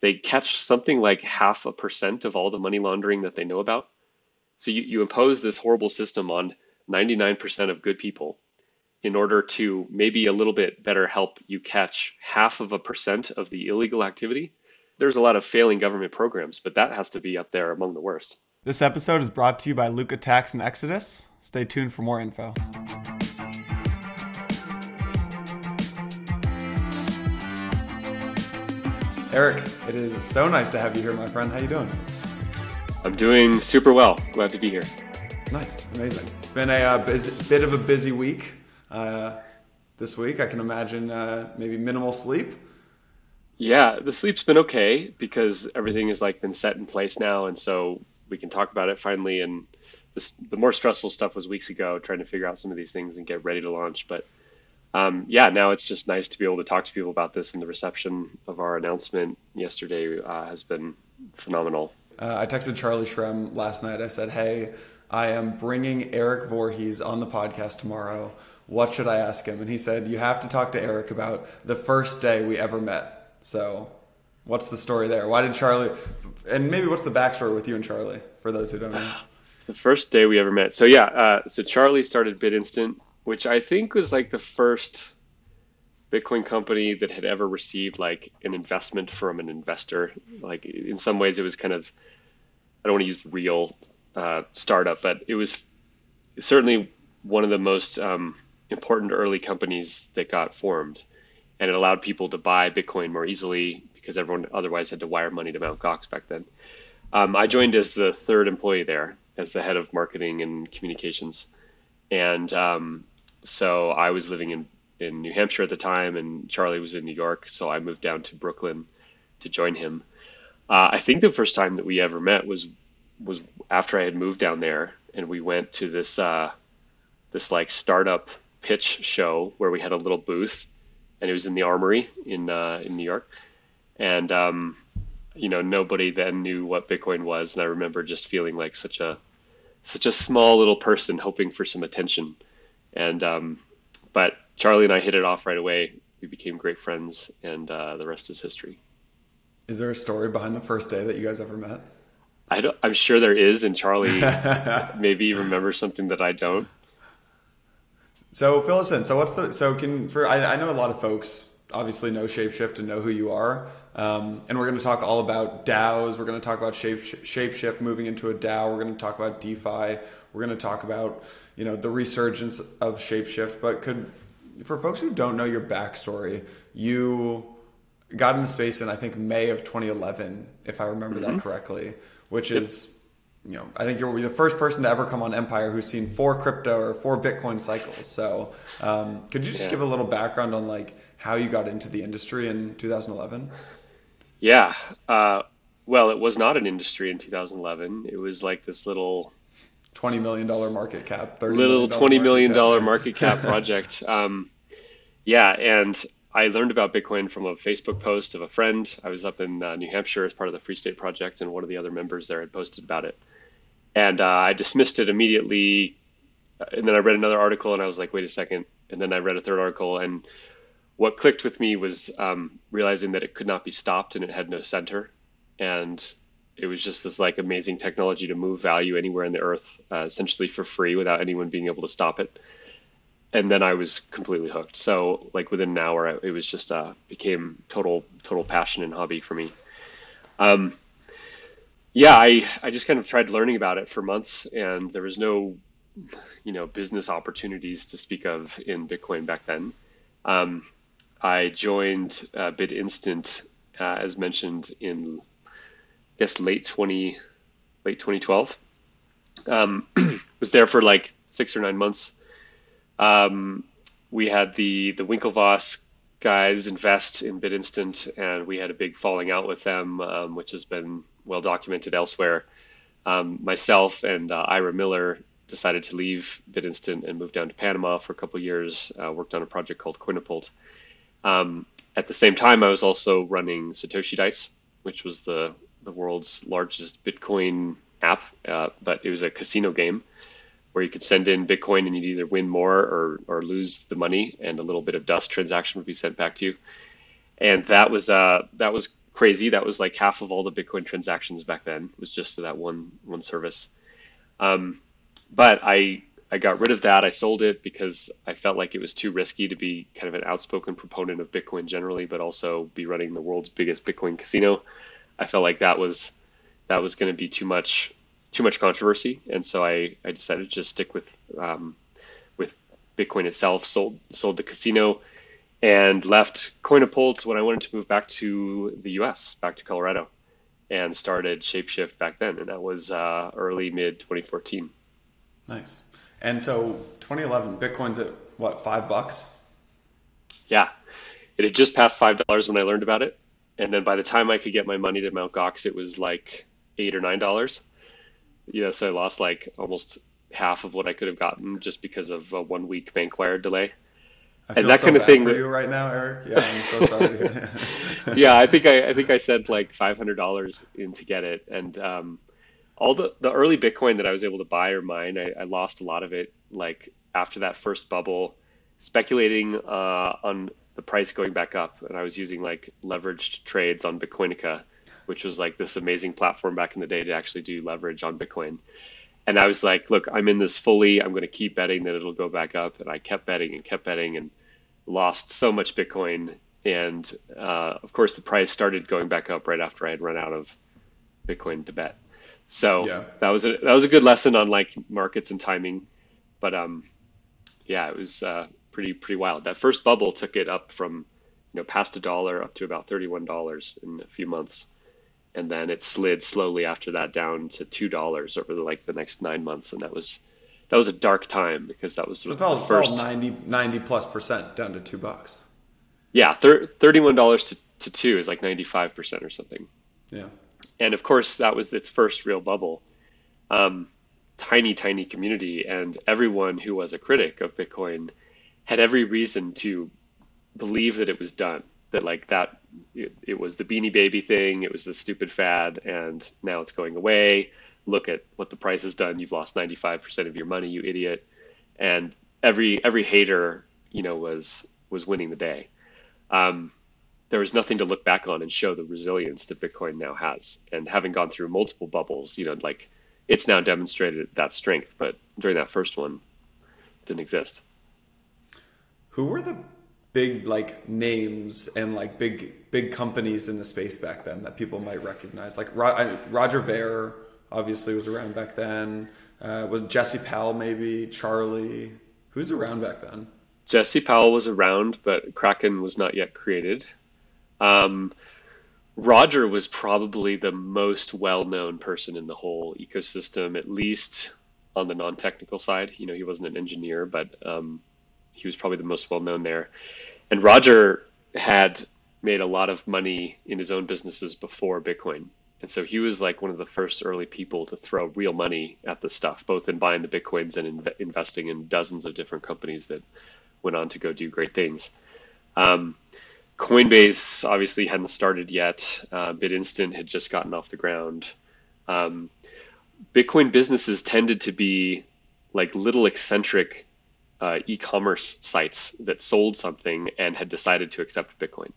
they catch something like half a percent of all the money laundering that they know about. So you, you impose this horrible system on 99% of good people in order to maybe a little bit better help you catch half of a percent of the illegal activity. There's a lot of failing government programs, but that has to be up there among the worst. This episode is brought to you by Lukka Tax and Exodus. Stay tuned for more info. Erik, it is so nice to have you here, my friend. How you doing? I'm doing super well. Glad to be here. Nice, amazing. It's been a uh, busy, bit of a busy week uh, this week. I can imagine uh, maybe minimal sleep. Yeah, the sleep's been okay because everything has like been set in place now, and so we can talk about it finally. And this, the more stressful stuff was weeks ago, trying to figure out some of these things and get ready to launch. But um, yeah, now it's just nice to be able to talk to people about this, and the reception of our announcement yesterday uh, has been phenomenal. Uh, I texted Charlie Shrem last night. I said, "Hey, I am bringing Erik Voorhees on the podcast tomorrow. What should I ask him?" And he said, "You have to talk to Erik about the first day we ever met." So, what's the story there? Why did Charlie? And maybe what's the backstory with you and Charlie for those who don't know? The first day we ever met. So yeah, uh, so Charlie started BitInstant which I think was like the first Bitcoin company that had ever received like an investment from an investor. Like in some ways, it was kind of I don't want to use real uh, startup, but it was certainly one of the most um, important early companies that got formed, and it allowed people to buy Bitcoin more easily because everyone otherwise had to wire money to Mt. Gox back then. Um, I joined as the third employee there, as the head of marketing and communications, and um, so I was living in in New Hampshire at the time, and Charlie was in New York. So I moved down to Brooklyn to join him. Uh, I think the first time that we ever met was was after I had moved down there, and we went to this uh, this like startup pitch show where we had a little booth, and it was in the Armory in uh, in New York, and um, you know nobody then knew what Bitcoin was, and I remember just feeling like such a such a small little person hoping for some attention and um, but Charlie and I hit it off right away. We became great friends, and uh, the rest is history. Is there a story behind the first day that you guys ever met? I don't, I'm sure there is, and Charlie maybe remembers something that I don't. So fill us in. So what's the so can for I, I know a lot of folks obviously know Shapeshift and know who you are, um, and we're going to talk all about DAOs. We're going to talk about Shape Shapeshift moving into a DAO. We're going to talk about DeFi. We're going to talk about you know the resurgence of Shapeshift. But could for folks who don't know your backstory, you got in the space in I think May of 2011, if I remember mm-hmm. that correctly, which yep. is you know I think you're the first person to ever come on Empire who's seen four crypto or four Bitcoin cycles. So um, could you just yeah. give a little background on like how you got into the industry in 2011? Yeah. Uh, well, it was not an industry in 2011. It was like this little twenty million dollar market cap, little twenty million dollar market cap project. Um, yeah, and I learned about Bitcoin from a Facebook post of a friend. I was up in uh, New Hampshire as part of the Free State Project, and one of the other members there had posted about it, and uh, I dismissed it immediately. And then I read another article, and I was like, "Wait a second. And then I read a third article, and what clicked with me was um, realizing that it could not be stopped and it had no center, and it was just this like amazing technology to move value anywhere in the earth uh, essentially for free without anyone being able to stop it. And then i was completely hooked. So like within an hour it was just uh became total total passion and hobby for me. Um yeah i i just kind of tried learning about it for months and there was no you know business opportunities to speak of in bitcoin back then. Um i joined uh, BitInstant uh, as mentioned in guess late 20 late 2012 um, was there for like six or nine months. Um, we had the the winklevoss guys invest in BitInstant and we had a big falling out with them um, which has been well documented elsewhere. Um, myself and uh, ira miller decided to leave BitInstant and move down to panama for a couple years uh, worked on a project called Coinapult um, at the same time i was also running satoshi dice which was the the world's largest Bitcoin app, uh, but it was a casino game where you could send in Bitcoin and you'd either win more or, or lose the money, and a little bit of dust transaction would be sent back to you. And that was uh, that was crazy. That was like half of all the Bitcoin transactions back then was just to that one one service. Um, but I I got rid of that. I sold it because I felt like it was too risky to be kind of an outspoken proponent of Bitcoin generally, but also be running the world's biggest Bitcoin casino. I felt like that was that was going to be too much too much controversy, and so I, I decided to just stick with um, with Bitcoin itself. Sold sold the casino, and left Coinapult when I wanted to move back to the U.S. back to Colorado, and started Shapeshift back then, and that was uh, early mid 2014. Nice. And so 2011, Bitcoin's at what, five bucks? Yeah. It had just passed five dollars when I learned about it. And then by the time I could get my money to Mount Gox, it was like eight or nine dollars. You know, so I lost like almost half of what I could have gotten just because of a one week bank wire delay. and that so kind of thing for you right now, Erik. Yeah, I'm so sorry. yeah, I think I, I think I sent like five hundred dollars in to get it, and um, all the, the early Bitcoin that I was able to buy or mine, I, I lost a lot of it like after that first bubble, speculating uh, on the price going back up. And I was using like leveraged trades on Bitcoinica, which was like this amazing platform back in the day to actually do leverage on Bitcoin. And I was like, look, I'm in this fully. I'm going to keep betting that it'll go back up. And I kept betting and kept betting and lost so much Bitcoin. And uh, of course, the price started going back up right after I had run out of Bitcoin to bet. So yeah. that was a that was a good lesson on like markets and timing. But um, yeah, it was uh, pretty pretty wild. That first bubble took it up from you know past a dollar up to about thirty one dollars in a few months, and then it slid slowly after that down to two dollars over the, like the next nine months, and that was that was a dark time because that was so fell, the first 90, 90 plus percent down to two bucks. Yeah, thir- thirty one dollars to, to two is like ninety five percent or something. Yeah and of course that was its first real bubble. Um, tiny, tiny community, and everyone who was a critic of Bitcoin had every reason to believe that it was done. That like that, it, it was the Beanie Baby thing. It was the stupid fad, and now it's going away. Look at what the price has done. You've lost ninety five percent of your money, you idiot. And every every hater, you know, was was winning the day. Um, there was nothing to look back on and show the resilience that Bitcoin now has. And having gone through multiple bubbles, you know, like it's now demonstrated that strength, but during that first one, didn't exist. Who were the big like names and like big big companies in the space back then that people might recognize? Like Roger Ver obviously was around back then. Uh, was Jesse Powell maybe? Charlie? Who's around back then? Jesse Powell was around, but Kraken was not yet created. Um, Roger was probably the most well-known person in the whole ecosystem, at least on the non-technical side. You know, he wasn't an engineer, but um, he was probably the most well-known there. And Roger had made a lot of money in his own businesses before Bitcoin. And so he was like one of the first early people to throw real money at the stuff, both in buying the Bitcoins and in investing in dozens of different companies that went on to go do great things. Um, Coinbase obviously hadn't started yet. Uh, BitInstant had just gotten off the ground. Um, Bitcoin businesses tended to be like little eccentric uh, e-commerce sites that sold something and had decided to accept Bitcoin,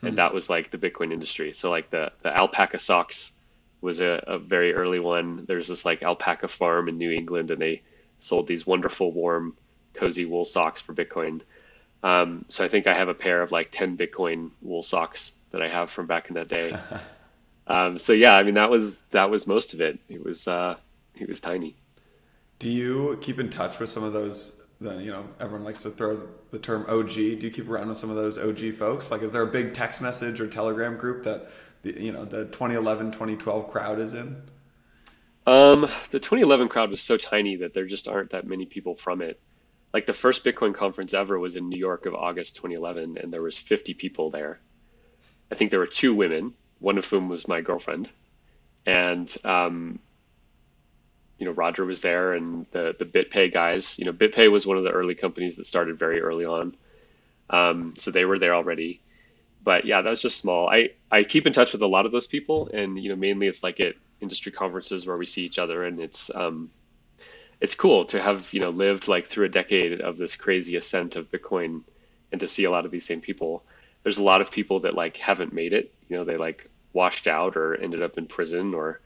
hmm. and that was like the Bitcoin industry. So like the the alpaca socks was a, a very early one. There's this like alpaca farm in New England, and they sold these wonderful, warm, cozy wool socks for Bitcoin. Um, so I think I have a pair of like 10 Bitcoin wool socks that I have from back in that day. um, so yeah, I mean, that was, that was most of it. It was, uh, it was tiny. Do you keep in touch with some of those? The, you know, everyone likes to throw the term OG. Do you keep around with some of those OG folks? Like, is there a big text message or Telegram group that the, you know the 2011, 2012 crowd is in? Um, the 2011 crowd was so tiny that there just aren't that many people from it like the first Bitcoin conference ever was in New York of August 2011, and there was 50 people there. I think there were two women, one of whom was my girlfriend, and um, you know Roger was there, and the the BitPay guys. You know, BitPay was one of the early companies that started very early on, um, so they were there already. But yeah, that was just small. I I keep in touch with a lot of those people, and you know, mainly it's like at industry conferences where we see each other, and it's um, it's cool to have you know lived like through a decade of this crazy ascent of Bitcoin and to see a lot of these same people. there's a lot of people that like haven't made it. You know, they like washed out or ended up in prison or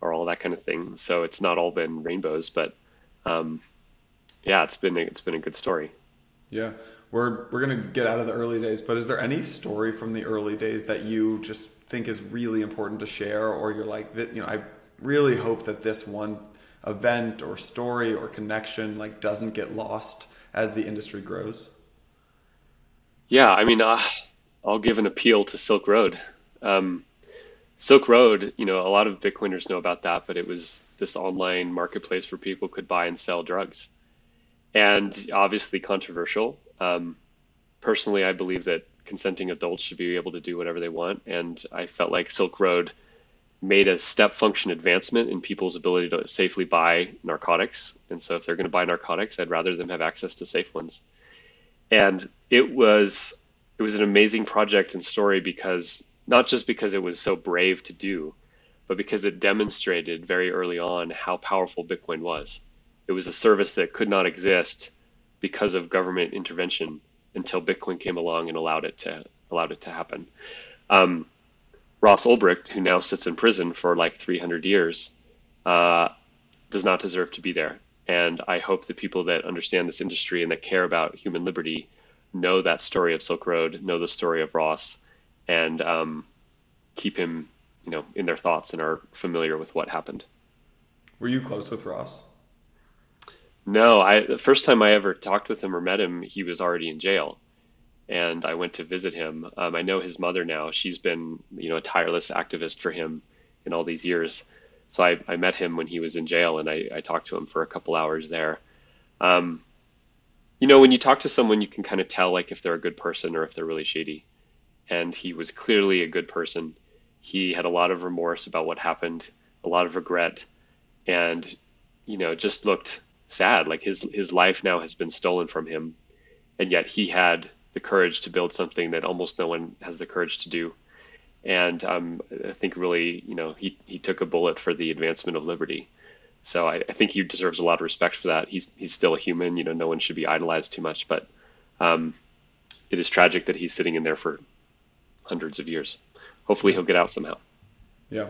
or all that kind of thing. So it's not all been rainbows, but um, yeah, it's been a, it's been a good story. Yeah, we're we're gonna get out of the early days, but is there any story from the early days that you just think is really important to share, or you're like that? You know, I really hope that this one event or story or connection like doesn't get lost as the industry grows. Yeah, I mean, uh, I'll give an appeal to Silk Road. Um, Silk Road, you know, a lot of Bitcoiners know about that, but it was this online marketplace where people could buy and sell drugs. And obviously controversial. Um, personally, I believe that consenting adults should be able to do whatever they want. And I felt like Silk Road made a step function advancement in people's ability to safely buy narcotics. And so if they're going to buy narcotics, I'd rather them have access to safe ones. And it was it was an amazing project and story because not just because it was so brave to do, but because it demonstrated very early on how powerful Bitcoin was. It was a service that could not exist because of government intervention until Bitcoin came along and allowed it to allowed it to happen. Um, Ross Ulbricht, who now sits in prison for like 300 years, uh, does not deserve to be there. And I hope the people that understand this industry and that care about human liberty know that story of Silk Road, know the story of Ross, and um, keep him, you know, in their thoughts and are familiar with what happened. Were you close with Ross? No, I the first time I ever talked with him or met him, he was already in jail, and I went to visit him. Um, I know his mother now; she's been, you know, a tireless activist for him in all these years. So I, I met him when he was in jail, and I, I talked to him for a couple hours there. Um, you know, when you talk to someone, you can kind of tell like if they're a good person or if they're really shady. And he was clearly a good person. He had a lot of remorse about what happened, a lot of regret, and you know, just looked sad. Like his his life now has been stolen from him, and yet he had the courage to build something that almost no one has the courage to do. And um, I think really, you know, he he took a bullet for the advancement of liberty. So I, I, think he deserves a lot of respect for that. He's he's still a human. You know, no one should be idolized too much. But um, it is tragic that he's sitting in there for hundreds of years. Hopefully, he'll get out somehow. Yeah.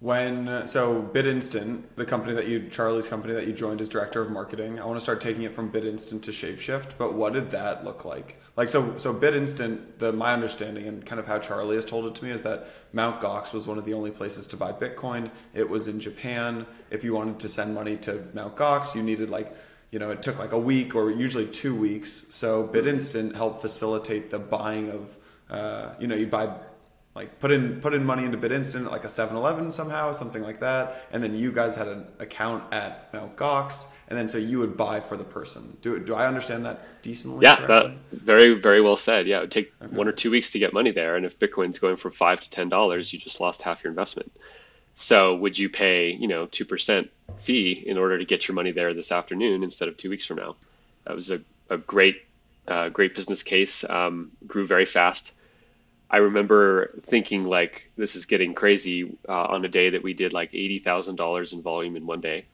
When uh, so BitInstant, the company that you Charlie's company that you joined as director of marketing, I want to start taking it from BitInstant to Shapeshift. But what did that look like? Like so, so BitInstant. The my understanding and kind of how Charlie has told it to me is that Mount Gox was one of the only places to buy Bitcoin. It was in Japan. If you wanted to send money to Mount Gox, you needed like you know it took like a week or usually two weeks. So BitInstant helped facilitate the buying of uh, you know you buy like put in put in money into BitInstant like a 7-Eleven somehow, something like that, and then you guys had an account at Mount Gox, and then so you would buy for the person. Do do I understand that decently? Yeah, that, very very well said. Yeah, it would take okay. one or two weeks to get money there, and if Bitcoin's going from five to ten dollars, you just lost half your investment. So would you pay you know two percent fee in order to get your money there this afternoon instead of two weeks from now? That was a, a great uh, great business case. Um, grew very fast I remember thinking like this is getting crazy uh, on a day that we did like eighty thousand dollars in volume in one day.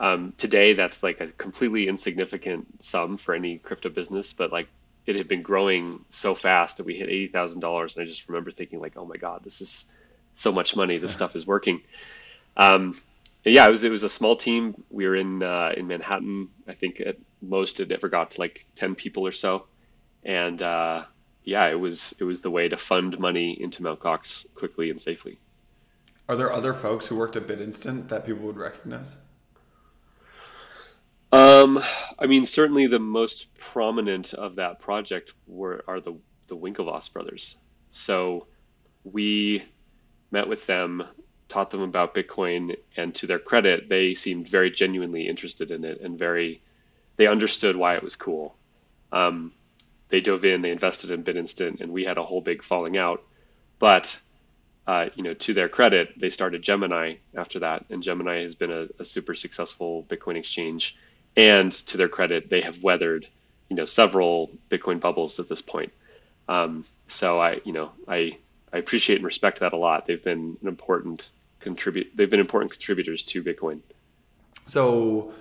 Um, today, that's like a completely insignificant sum for any crypto business, but like it had been growing so fast that we hit eighty thousand dollars, and I just remember thinking like, oh my god, this is so much money. This stuff is working. Um, yeah, it was it was a small team. We were in uh, in Manhattan. I think at most it ever got to like ten people or so, and uh, yeah, it was it was the way to fund money into Mt. Gox quickly and safely. Are there other folks who worked at BitInstant that people would recognize? Um, I mean, certainly the most prominent of that project were are the the Winklevoss brothers. So we met with them, taught them about Bitcoin, and to their credit, they seemed very genuinely interested in it and very they understood why it was cool. Um, they dove in, they invested in BitInstant, and we had a whole big falling out. But uh, you know, to their credit, they started Gemini after that, and Gemini has been a, a, super successful Bitcoin exchange. And to their credit, they have weathered you know several Bitcoin bubbles at this point. Um, so I you know I I appreciate and respect that a lot. They've been an important contribute. They've been important contributors to Bitcoin. So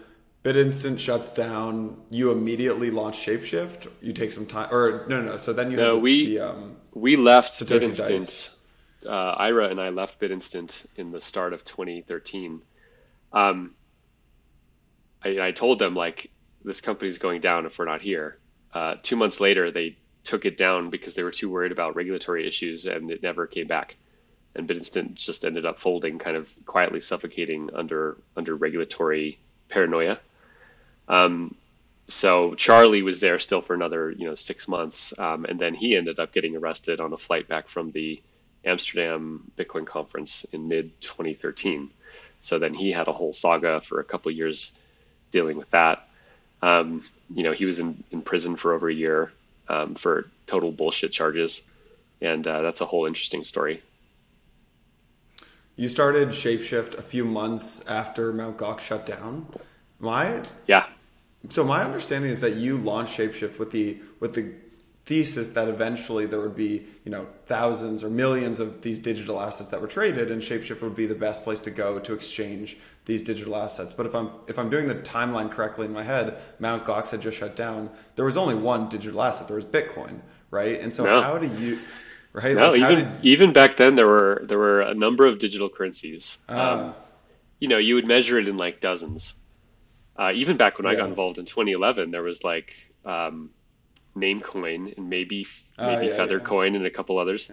BitInstant shuts down. You immediately launch Shapeshift. You take some time, or no, no. So then you no, have we the, um, we left Satoshi BitInstant. Uh, Ira and I left BitInstant in the start of 2013. Um, I, I told them like this company's going down if we're not here. Uh, two months later, they took it down because they were too worried about regulatory issues, and it never came back. And BitInstant just ended up folding, kind of quietly suffocating under under regulatory paranoia. Um, so Charlie was there still for another, you know, six months, um, and then he ended up getting arrested on a flight back from the Amsterdam Bitcoin conference in mid 2013. So then he had a whole saga for a couple of years dealing with that. Um, you know, he was in, in prison for over a year um, for total bullshit charges, and uh, that's a whole interesting story. You started Shapeshift a few months after Mt. Gox shut down. Why? Yeah, so my understanding is that you launched Shapeshift with the with the thesis that eventually there would be you know thousands or millions of these digital assets that were traded, and Shapeshift would be the best place to go to exchange these digital assets. But if I'm if I'm doing the timeline correctly in my head, Mt. Gox had just shut down. There was only one digital asset. There was Bitcoin, right? And so No. how do you right? no, like, even did- even back then there were there were a number of digital currencies. Ah. Um, you know, you would measure it in like dozens. Uh, even back when I got involved in 2011, there was like um, Namecoin and maybe Ah, maybe yeah, Feathercoin and a couple others.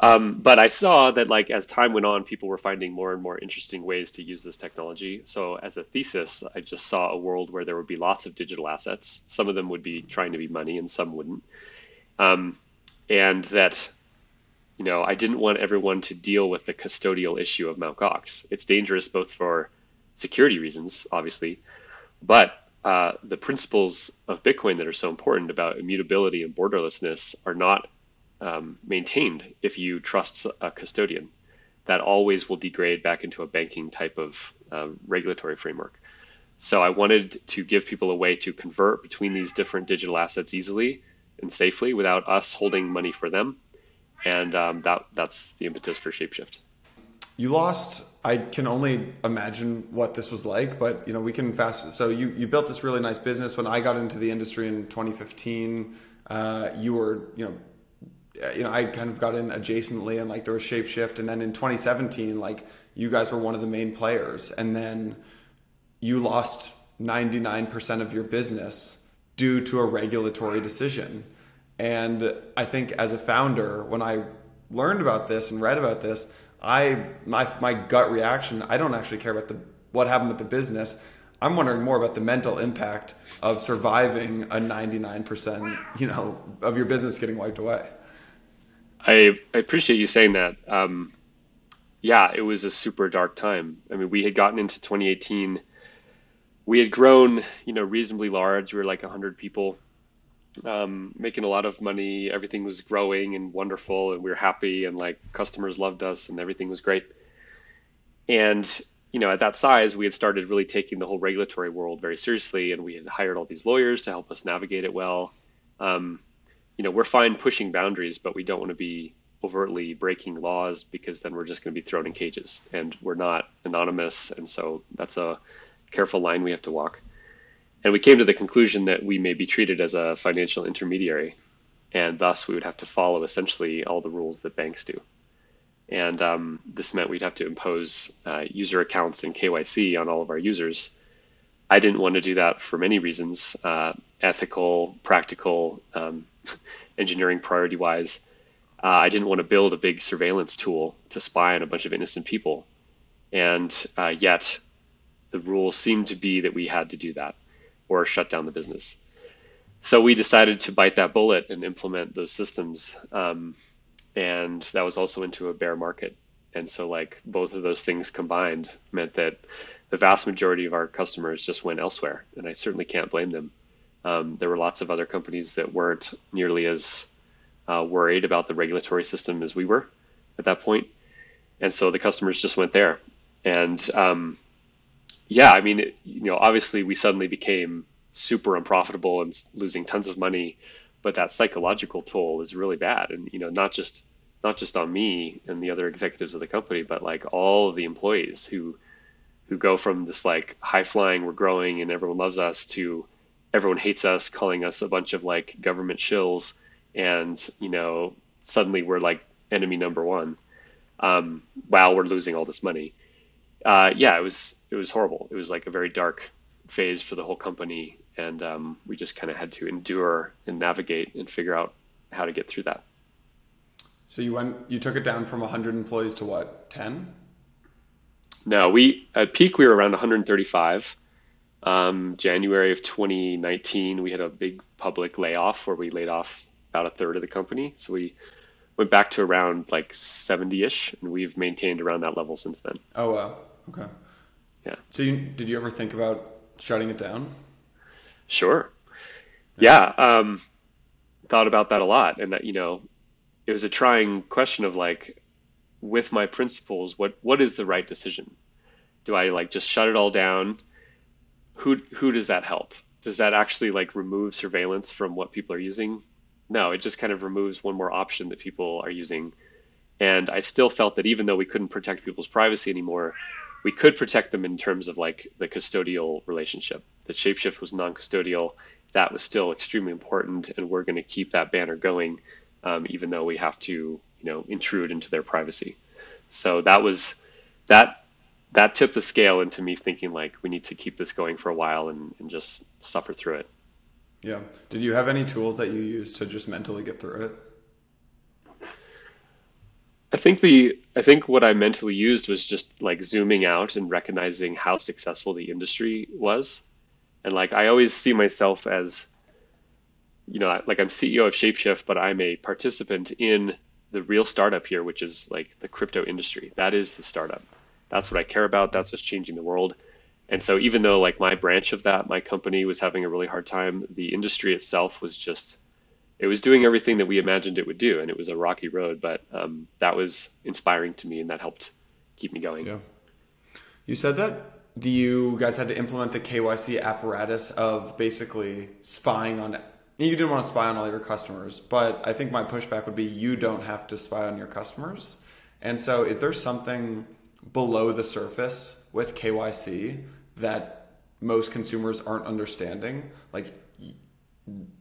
Um, but I saw that like as time went on, people were finding more and more interesting ways to use this technology. So as a thesis, I just saw a world where there would be lots of digital assets. Some of them would be trying to be money, and some wouldn't. Um, and that you know, I didn't want everyone to deal with the custodial issue of Mt. Gox. It's dangerous both for security reasons, obviously, but uh, the principles of Bitcoin that are so important about immutability and borderlessness are not um, maintained if you trust a custodian. That always will degrade back into a banking type of uh, regulatory framework. So I wanted to give people a way to convert between these different digital assets easily and safely without us holding money for them and um, that that's the impetus for Shapeshift. You lost. I can only imagine what this was like, but you know we can fast. So you you built this really nice business. When I got into the industry in 2015, uh, you were you know uh, you know I kind of got in adjacently, and like there was Shapeshift, and then in 2017, like you guys were one of the main players, and then you lost 99% of your business due to a regulatory decision. And I think as a founder, when I learned about this and read about this, I my my gut reaction, I don't actually care about the what happened with the business. I'm wondering more about the mental impact of surviving a 99%, you know, of your business getting wiped away. I, I appreciate you saying that. Um, yeah, it was a super dark time. I mean, we had gotten into 2018. We had grown, you know, reasonably large. We were like 100 people, um, making a lot of money. Everything was growing and wonderful, and we were happy, and like customers loved us, and everything was great. And you know, at that size, we had started really taking the whole regulatory world very seriously, and we had hired all these lawyers to help us navigate it well. Um, you know, we're fine pushing boundaries, but we don't want to be overtly breaking laws because then we're just going to be thrown in cages, and we're not anonymous, and so that's a careful line we have to walk. And we came to the conclusion that we may be treated as a financial intermediary, and thus we would have to follow essentially all the rules that banks do. And um, this meant we'd have to impose uh, user accounts and KYC on all of our users. I didn't want to do that for many reasons uh, ethical, practical, um, engineering priority wise. Uh, I didn't want to build a big surveillance tool to spy on a bunch of innocent people. And uh, yet, the rules seemed to be that we had to do that or shut down the business. So we decided to bite that bullet and implement those systems. Um, and that was also into a bear market. And so, like, both of those things combined meant that the vast majority of our customers just went elsewhere. And I certainly can't blame them. Um, there were lots of other companies that weren't nearly as uh, worried about the regulatory system as we were at that point. And so the customers just went there. And um, yeah, I mean, it, you know, obviously we suddenly became super unprofitable and losing tons of money, but that psychological toll is really bad. And you know, not just not just on me and the other executives of the company, but like all of the employees who who go from this like high flying, we're growing and everyone loves us to everyone hates us, calling us a bunch of like government shills, and you know suddenly we're like enemy number one um, while we're losing all this money. Uh, yeah, it was it was horrible. It was like a very dark phase for the whole company, and um, we just kind of had to endure and navigate and figure out how to get through that. So you went, you took it down from 100 employees to what, 10? No, we at peak we were around 135. Um, January of 2019, we had a big public layoff where we laid off about a third of the company. So we went back to around like 70-ish, and we've maintained around that level since then. Oh wow, okay. Yeah. So you, did you ever think about shutting it down? Sure. Yeah. yeah um, thought about that a lot, and that you know, it was a trying question of like, with my principles, what what is the right decision? Do I like just shut it all down? Who who does that help? Does that actually like remove surveillance from what people are using? No, it just kind of removes one more option that people are using. And I still felt that even though we couldn't protect people's privacy anymore, we could protect them in terms of like the custodial relationship. That Shapeshift was non-custodial. That was still extremely important, and we're going to keep that banner going, um, even though we have to, you know, intrude into their privacy. So that was that that tipped the scale into me thinking like we need to keep this going for a while and, and just suffer through it. Yeah. Did you have any tools that you used to just mentally get through it? I think the I think what I mentally used was just like zooming out and recognizing how successful the industry was. And like I always see myself as you know, like I'm CEO of Shapeshift, but I'm a participant in the real startup here, which is like the crypto industry. That is the startup. That's what I care about. That's what's changing the world. And so even though like my branch of that, my company was having a really hard time, the industry itself was just it was doing everything that we imagined it would do, and it was a rocky road, but um, that was inspiring to me, and that helped keep me going. Yeah. You said that you guys had to implement the KYC apparatus of basically spying on. You didn't want to spy on all your customers, but I think my pushback would be you don't have to spy on your customers. And so, is there something below the surface with KYC that most consumers aren't understanding. Like,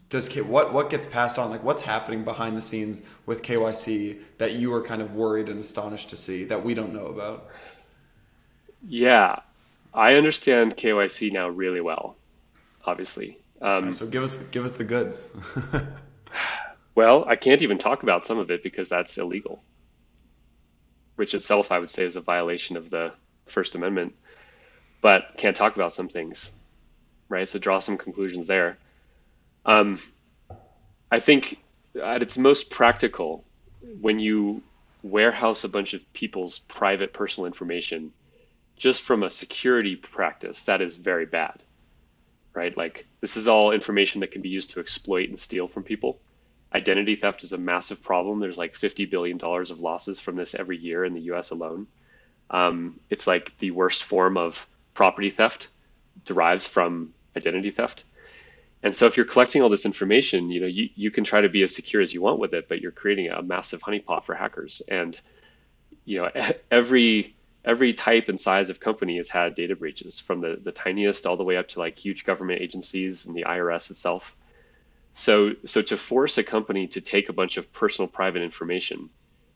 does K, what what gets passed on? Like, what's happening behind the scenes with KYC that you are kind of worried and astonished to see that we don't know about? Yeah, I understand KYC now really well. Obviously, um, so give us give us the goods. well, I can't even talk about some of it because that's illegal, which itself I would say is a violation of the First Amendment but can't talk about some things, right? So draw some conclusions there. Um, I think at its most practical, when you warehouse a bunch of people's private personal information, just from a security practice, that is very bad, right? Like this is all information that can be used to exploit and steal from people. Identity theft is a massive problem. There's like $50 billion of losses from this every year in the US alone. Um, it's like the worst form of property theft derives from identity theft. And so if you're collecting all this information, you know, you, you can try to be as secure as you want with it, but you're creating a massive honeypot for hackers. And you know, every every type and size of company has had data breaches from the, the tiniest all the way up to like huge government agencies and the IRS itself. So so to force a company to take a bunch of personal private information,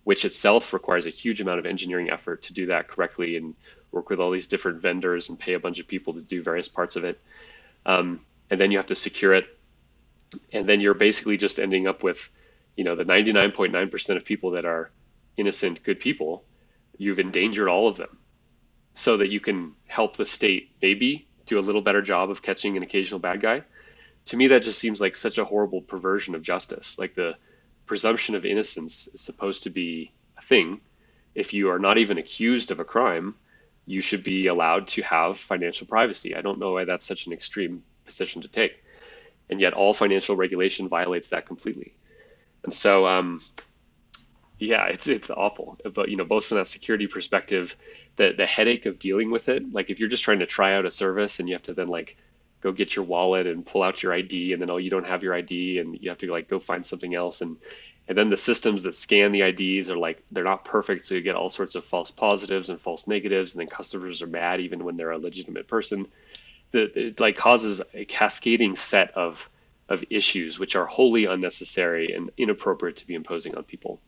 which itself requires a huge amount of engineering effort to do that correctly and work with all these different vendors and pay a bunch of people to do various parts of it. Um, and then you have to secure it. And then you're basically just ending up with, you know, the 99.9% of people that are innocent, good people. You've endangered all of them so that you can help the state maybe do a little better job of catching an occasional bad guy. To me, that just seems like such a horrible perversion of justice. Like the presumption of innocence is supposed to be a thing. If you are not even accused of a crime, you should be allowed to have financial privacy. I don't know why that's such an extreme position to take. And yet, all financial regulation violates that completely. And so, um, yeah, it's it's awful. But you know, both from that security perspective, the the headache of dealing with it. Like if you're just trying to try out a service and you have to then like go get your wallet and pull out your ID, and then oh, you don't have your ID, and you have to like go find something else, and And then the systems that scan the IDs are like they're not perfect, so you get all sorts of false positives and false negatives, and then customers are mad even when they're a legitimate person. That it like causes a cascading set of of issues which are wholly unnecessary and inappropriate to be imposing on people.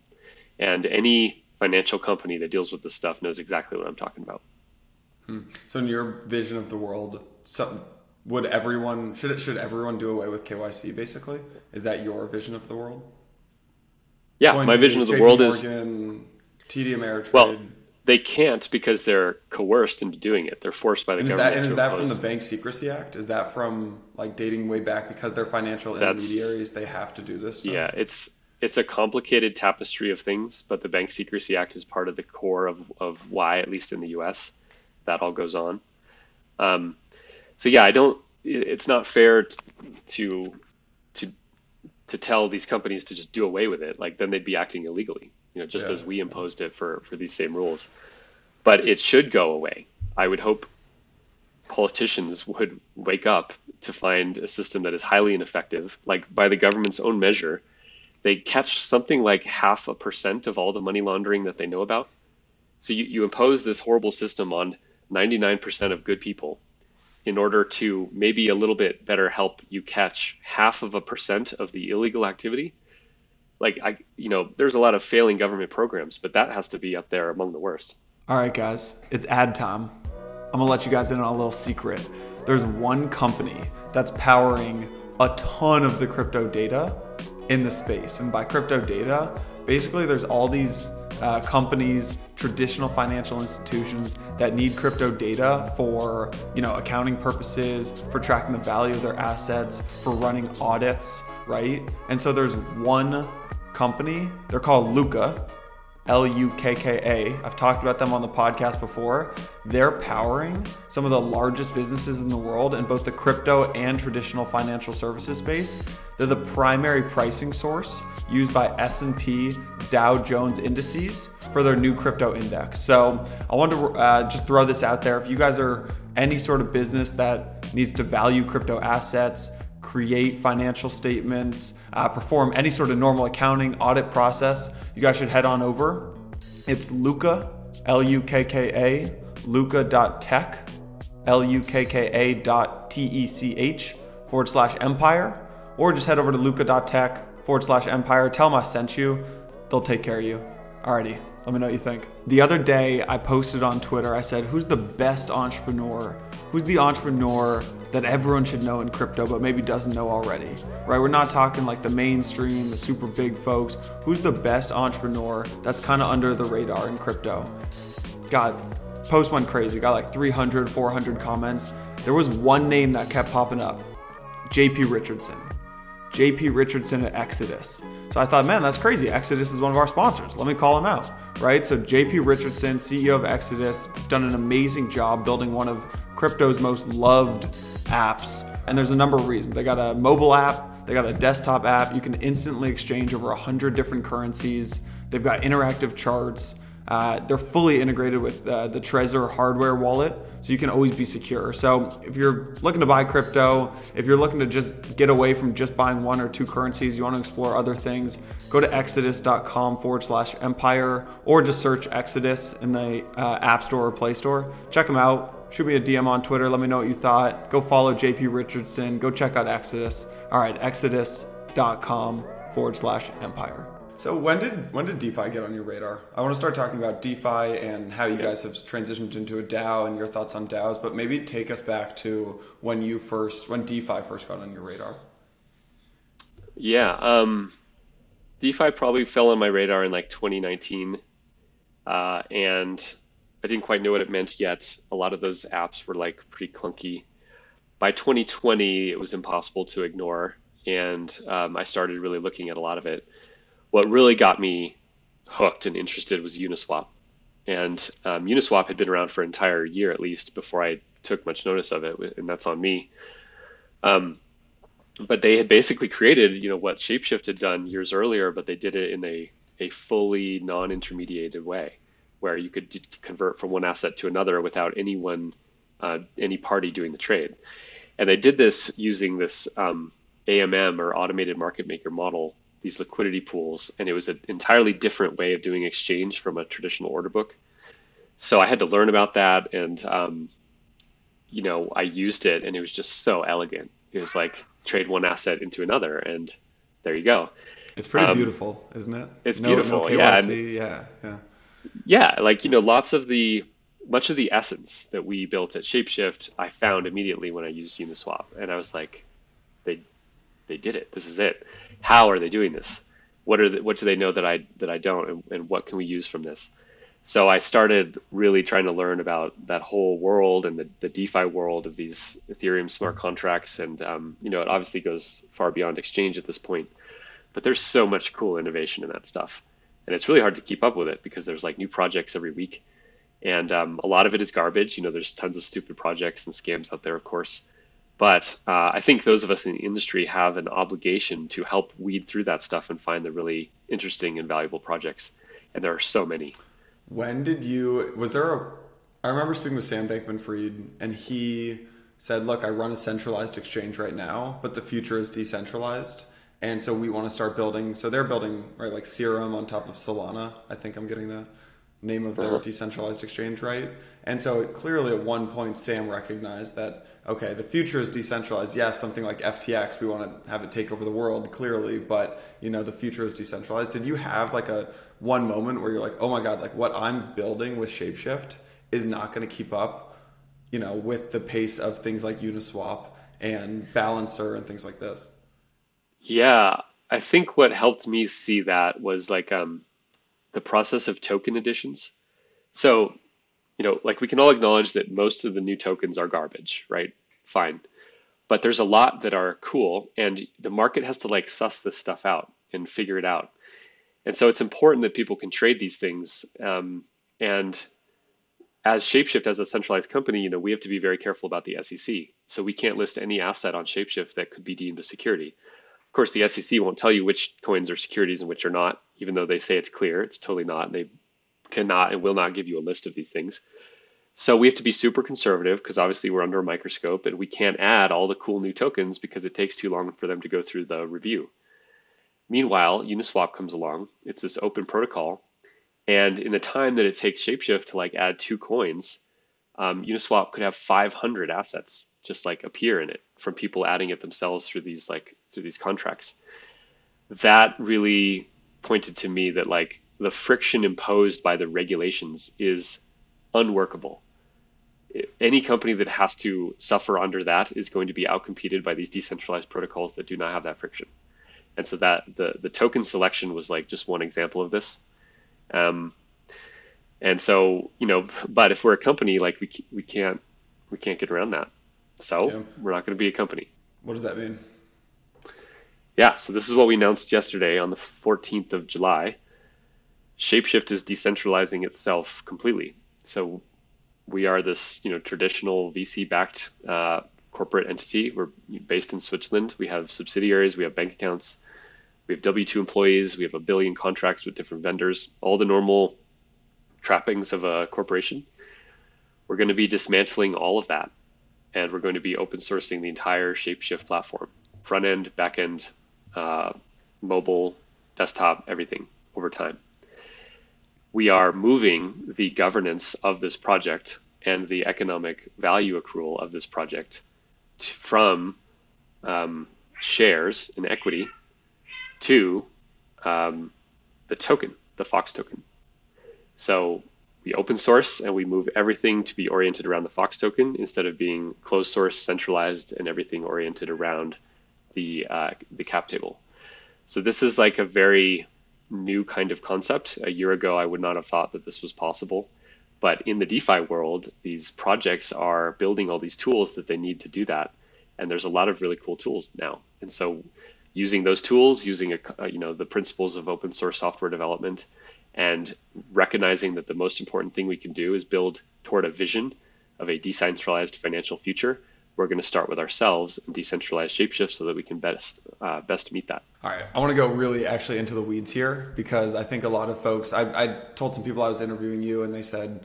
And any financial company that deals with this stuff knows exactly what I'm talking about. Hmm. So, in your vision of the world, some, would everyone should it should everyone do away with KYC? Basically, is that your vision of the world? Yeah, Coinbase, my vision of the world Morgan, is TD Ameritrade. Well, they can't because they're coerced into doing it. They're forced by the and government. That, and is that from the Bank Secrecy Act? Is that from like dating way back because they're financial intermediaries? They have to do this. Stuff? Yeah, it's it's a complicated tapestry of things, but the Bank Secrecy Act is part of the core of of why, at least in the U.S., that all goes on. Um, so yeah, I don't. It's not fair to to to tell these companies to just do away with it. Like then they'd be acting illegally you know, just yeah. as we imposed it for, for these same rules. But it should go away. I would hope politicians would wake up to find a system that is highly ineffective. Like by the government's own measure, they catch something like half a percent of all the money laundering that they know about. So you, you impose this horrible system on 99% of good people in order to maybe a little bit better help you catch half of a percent of the illegal activity like I, you know, there's a lot of failing government programs, but that has to be up there among the worst. All right, guys, it's ad time. I'm gonna let you guys in on a little secret. There's one company that's powering a ton of the crypto data in the space, and by crypto data, basically there's all these uh, companies, traditional financial institutions that need crypto data for you know accounting purposes, for tracking the value of their assets, for running audits, right? And so there's one company. They're called Lukka, L U K K A. I've talked about them on the podcast before. They're powering some of the largest businesses in the world in both the crypto and traditional financial services space. They're the primary pricing source used by S&P Dow Jones indices for their new crypto index. So I wanted to uh, just throw this out there. If you guys are any sort of business that needs to value crypto assets, create financial statements, uh, perform any sort of normal accounting audit process, you guys should head on over. It's Lukka, L U K K A, Lukka.tech, L U K K A dot T E C H forward slash empire, or just head over to Lukka.tech forward slash empire. Tell them I sent you, they'll take care of you. Alrighty. Let me know what you think. The other day, I posted on Twitter, I said, Who's the best entrepreneur? Who's the entrepreneur that everyone should know in crypto, but maybe doesn't know already? Right? We're not talking like the mainstream, the super big folks. Who's the best entrepreneur that's kind of under the radar in crypto? God, post went crazy. Got like 300, 400 comments. There was one name that kept popping up JP Richardson. JP Richardson at Exodus. So I thought, man, that's crazy. Exodus is one of our sponsors. Let me call him out, right? So JP Richardson, CEO of Exodus, done an amazing job building one of crypto's most loved apps. And there's a number of reasons. They got a mobile app, they got a desktop app. You can instantly exchange over 100 different currencies. They've got interactive charts. Uh, they're fully integrated with uh, the Trezor hardware wallet, so you can always be secure. So if you're looking to buy crypto, if you're looking to just get away from just buying one or two currencies, you want to explore other things, go to exodus.com forward slash empire or just search Exodus in the uh, App Store or Play Store. Check them out. Shoot me a DM on Twitter. Let me know what you thought. Go follow JP Richardson. Go check out Exodus. All right, exodus.com forward slash empire. So when did when did DeFi get on your radar? I want to start talking about DeFi and how you guys have transitioned into a DAO and your thoughts on DAOs, but maybe take us back to when you first when DeFi first got on your radar. Yeah, um, DeFi probably fell on my radar in like 2019, uh, and I didn't quite know what it meant yet. A lot of those apps were like pretty clunky. By 2020, it was impossible to ignore, and um, I started really looking at a lot of it what really got me hooked and interested was Uniswap. And um, Uniswap had been around for an entire year at least before I took much notice of it, and that's on me. Um, but they had basically created, you know, what Shapeshift had done years earlier, but they did it in a, a fully non-intermediated way, where you could d- convert from one asset to another without anyone, uh, any party doing the trade. And they did this using this um, AMM or automated market maker model these liquidity pools, and it was an entirely different way of doing exchange from a traditional order book. So I had to learn about that, and um, you know, I used it, and it was just so elegant. It was like trade one asset into another, and there you go. It's pretty um, beautiful, isn't it? It's no, beautiful, no yeah, and, yeah, yeah, yeah. Like you know, lots of the much of the essence that we built at Shapeshift, I found immediately when I used Uniswap, and I was like, they they did it. This is it. How are they doing this? What are the, what do they know that I that I don't, and, and what can we use from this? So I started really trying to learn about that whole world and the, the DeFi world of these Ethereum smart contracts, and um, you know it obviously goes far beyond exchange at this point, but there's so much cool innovation in that stuff, and it's really hard to keep up with it because there's like new projects every week, and um, a lot of it is garbage. You know, there's tons of stupid projects and scams out there, of course, but uh, I think those of us in the industry have an obligation to help weed through that stuff and find the really interesting and valuable projects. And there are so many. When did you, was there a, I remember speaking with Sam Bankman Fried, and he said, Look, I run a centralized exchange right now, but the future is decentralized. And so we want to start building. So they're building, right, like Serum on top of Solana. I think I'm getting the name of their uh-huh. decentralized exchange right. And so clearly at one point, Sam recognized that okay, the future is decentralized. Yes, something like FTX, we want to have it take over the world clearly, but you know, the future is decentralized. Did you have like a one moment where you're like, oh my god, like what I'm building with Shapeshift is not going to keep up, you know, with the pace of things like Uniswap and Balancer and things like this? Yeah, I think what helped me see that was like um, the process of token additions. So you know, like we can all acknowledge that most of the new tokens are garbage, right? Fine. But there's a lot that are cool, and the market has to like suss this stuff out and figure it out. And so it's important that people can trade these things. Um, and as Shapeshift, as a centralized company, you know, we have to be very careful about the SEC. So we can't list any asset on Shapeshift that could be deemed a security. Of course, the SEC won't tell you which coins are securities and which are not, even though they say it's clear. It's totally not. They cannot and will not give you a list of these things. So we have to be super conservative because obviously we're under a microscope and we can't add all the cool new tokens because it takes too long for them to go through the review. Meanwhile, Uniswap comes along. It's this open protocol. And in the time that it takes Shapeshift to like add two coins, um, Uniswap could have 500 assets just like appear in it from people adding it themselves through these like through these contracts. That really pointed to me that like the friction imposed by the regulations is unworkable. Any company that has to suffer under that is going to be outcompeted by these decentralized protocols that do not have that friction. And so that the the token selection was like just one example of this. Um, and so you know, but if we're a company, like we we can't we can't get around that. So yeah. we're not going to be a company. What does that mean? Yeah, so this is what we announced yesterday on the 14th of July. Shapeshift is decentralizing itself completely. So we are this, you know, traditional VC-backed uh, corporate entity. We're based in Switzerland. We have subsidiaries. We have bank accounts. We have W-2 employees. We have a billion contracts with different vendors. All the normal trappings of a corporation. We're going to be dismantling all of that, and we're going to be open sourcing the entire Shapeshift platform, front end, back end, uh, mobile, desktop, everything over time we are moving the governance of this project and the economic value accrual of this project from um, shares and equity to um, the token, the Fox token. So we open source and we move everything to be oriented around the Fox token instead of being closed source, centralized, and everything oriented around the uh, the cap table. So this is like a very new kind of concept. A year ago, I would not have thought that this was possible. But in the DeFi world, these projects are building all these tools that they need to do that. And there's a lot of really cool tools now. And so using those tools, using a, uh, you know the principles of open source software development, and recognizing that the most important thing we can do is build toward a vision of a decentralized financial future we're going to start with ourselves and decentralize shapeshift so that we can best uh, best meet that. All right, I want to go really actually into the weeds here because I think a lot of folks. I, I told some people I was interviewing you, and they said,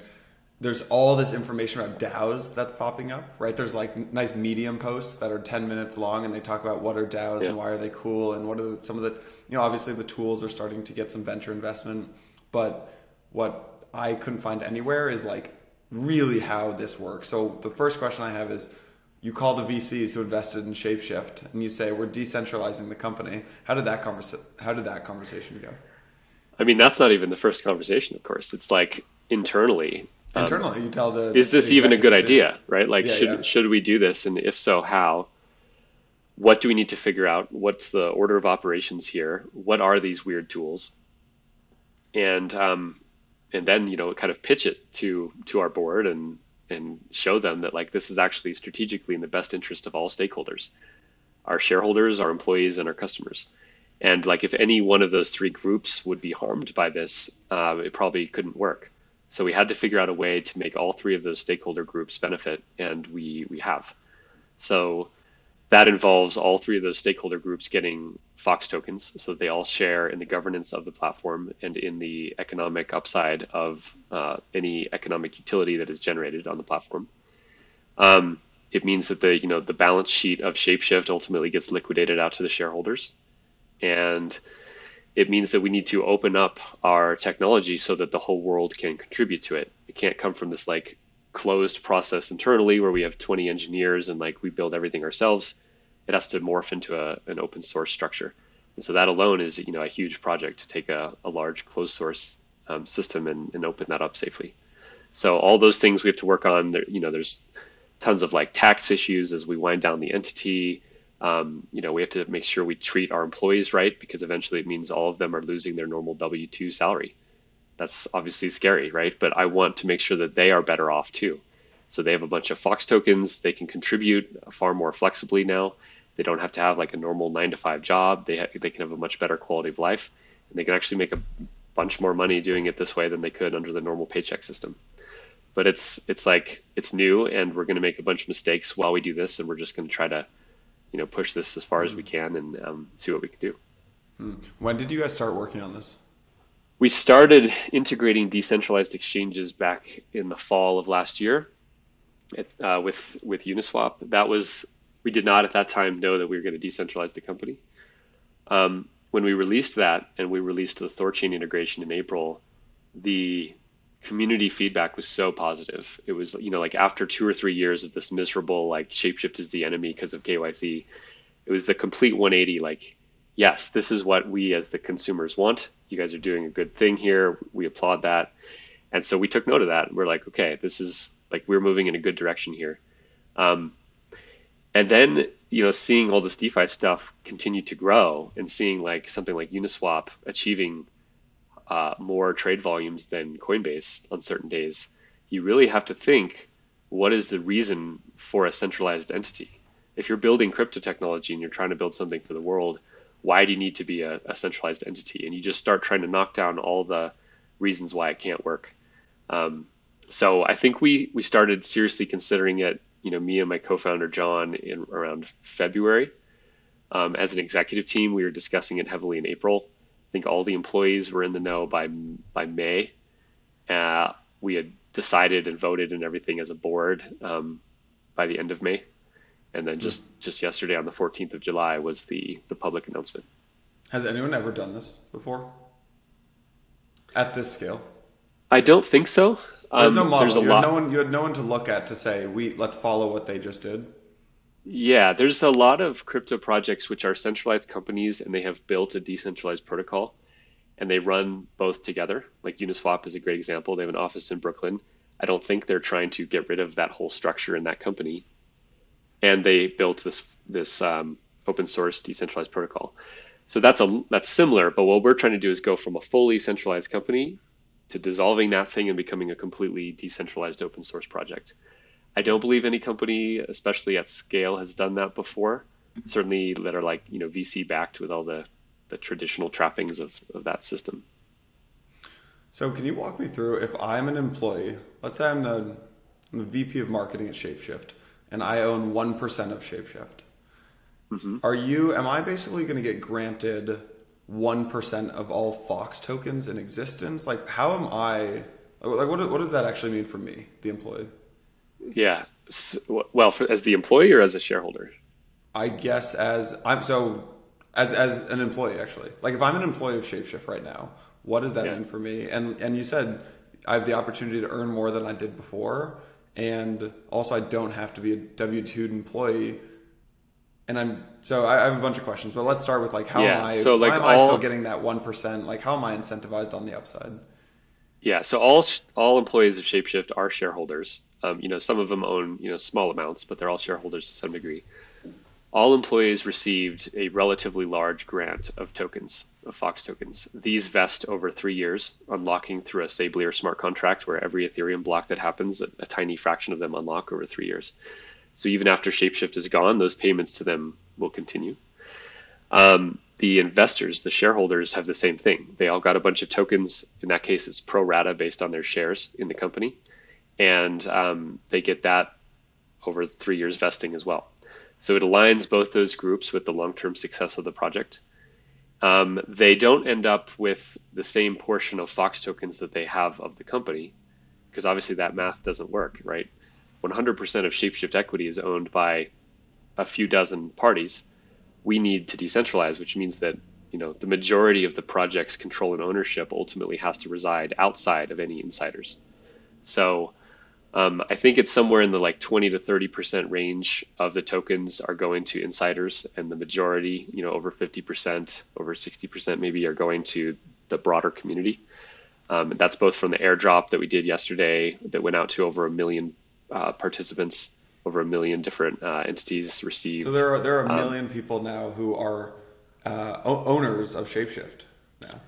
there's all this information about DAOs that's popping up, right? There's like nice medium posts that are 10 minutes long and they talk about what are DAOs yeah. and why are they cool and what are the, some of the, you know, obviously the tools are starting to get some venture investment, but what I couldn't find anywhere is like really how this works. So the first question I have is you call the VCs who invested in Shapeshift and you say we're decentralizing the company. How did that conversa- how did that conversation go? I mean, that's not even the first conversation, of course. It's like internally um, internally you tell the is this even a good idea right like yeah, should yeah. should we do this and if so how what do we need to figure out what's the order of operations here what are these weird tools and um, and then you know kind of pitch it to to our board and and show them that like this is actually strategically in the best interest of all stakeholders our shareholders our employees and our customers and like if any one of those three groups would be harmed by this uh, it probably couldn't work so we had to figure out a way to make all three of those stakeholder groups benefit, and we we have. So that involves all three of those stakeholder groups getting Fox tokens, so they all share in the governance of the platform and in the economic upside of uh, any economic utility that is generated on the platform. Um, it means that the you know the balance sheet of Shapeshift ultimately gets liquidated out to the shareholders, and it means that we need to open up our technology so that the whole world can contribute to it. It can't come from this like closed process internally where we have 20 engineers and like we build everything ourselves. It has to morph into a, an open source structure. And so that alone is, you know, a huge project to take a, a large closed source um, system and, and open that up safely. So all those things we have to work on. There, you know, there's tons of like tax issues as we wind down the entity. Um, you know, we have to make sure we treat our employees right because eventually it means all of them are losing their normal W 2 salary. That's obviously scary, right? But I want to make sure that they are better off too. So they have a bunch of Fox tokens. They can contribute far more flexibly now. They don't have to have like a normal nine to five job. They, ha- they can have a much better quality of life. And they can actually make a bunch more money doing it this way than they could under the normal paycheck system. But it's it's like it's new, and we're going to make a bunch of mistakes while we do this, and we're just going to try to you know push this as far as we hmm. can and um, see what we can do. Hmm. When did you guys start working on this? We started integrating decentralized exchanges back in the fall of last year at, uh, with with Uniswap. That was we did not at that time know that we were going to decentralize the company. Um, when we released that and we released the Thorchain integration in April, the community feedback was so positive. It was, you know, like after two or three years of this miserable, like shapeshift is the enemy because of KYC, it was the complete 180. Like, yes, this is what we as the consumers want. You guys are doing a good thing here. We applaud that. And so we took note of that. We're like, okay, this is like we're moving in a good direction here. Um, and then you know, seeing all this DeFi stuff continue to grow and seeing like something like Uniswap achieving uh, more trade volumes than Coinbase on certain days, you really have to think what is the reason for a centralized entity? If you're building crypto technology and you're trying to build something for the world, why do you need to be a, a centralized entity? And you just start trying to knock down all the reasons why it can't work. Um, so I think we we started seriously considering it. You know, me and my co-founder John in around February. Um, as an executive team, we were discussing it heavily in April. I think all the employees were in the know by by May. Uh, we had decided and voted and everything as a board um, by the end of May, and then just mm-hmm. just yesterday on the 14th of July was the the public announcement. Has anyone ever done this before at this scale? I don't think so. There's um, no model. There's a you lot. no one. You had no one to look at to say we let's follow what they just did. Yeah, there's a lot of crypto projects which are centralized companies and they have built a decentralized protocol and they run both together. Like Uniswap is a great example. They have an office in Brooklyn. I don't think they're trying to get rid of that whole structure in that company. And they built this this um, open source decentralized protocol. So that's a that's similar, but what we're trying to do is go from a fully centralized company to dissolving that thing and becoming a completely decentralized open source project. I don't believe any company, especially at scale, has done that before. Certainly, that are like you know VC backed with all the the traditional trappings of, of that system. So, can you walk me through if I'm an employee? Let's say I'm the, I'm the VP of marketing at Shapeshift, and I own one percent of Shapeshift. Mm-hmm. Are you? Am I basically going to get granted one percent of all Fox tokens in existence? Like, how am I Like, what, what does that actually mean for me, the employee? Yeah. So, well, for, as the employee or as a shareholder? I guess as I'm so as, as an employee actually. Like if I'm an employee of Shapeshift right now, what does that yeah. mean for me? And and you said I have the opportunity to earn more than I did before, and also I don't have to be a W two employee. And I'm so I have a bunch of questions, but let's start with like how yeah, am I? So like why am all, I still getting that one percent? Like how am I incentivized on the upside? Yeah, so all all employees of Shapeshift are shareholders. Um, you know, some of them own you know small amounts, but they're all shareholders to some degree. All employees received a relatively large grant of tokens, of Fox tokens. These vest over three years, unlocking through a Sablier smart contract, where every Ethereum block that happens, a, a tiny fraction of them unlock over three years. So even after Shapeshift is gone, those payments to them will continue. Um, the investors, the shareholders, have the same thing. They all got a bunch of tokens. In that case, it's pro rata based on their shares in the company, and um, they get that over three years vesting as well. So it aligns both those groups with the long-term success of the project. Um, they don't end up with the same portion of Fox tokens that they have of the company, because obviously that math doesn't work, right? 100% of Shapeshift equity is owned by a few dozen parties we need to decentralize, which means that you know the majority of the project's control and ownership ultimately has to reside outside of any insiders. So um, I think it's somewhere in the like 20 to 30 percent range of the tokens are going to insiders, and the majority, you know, over 50 percent, over 60 percent maybe, are going to the broader community. Um, that's both from the airdrop that we did yesterday that went out to over a million uh, participants over a million different uh, entities received. So there are there are a um, million um, people now who are uh, owners of Shapeshift now.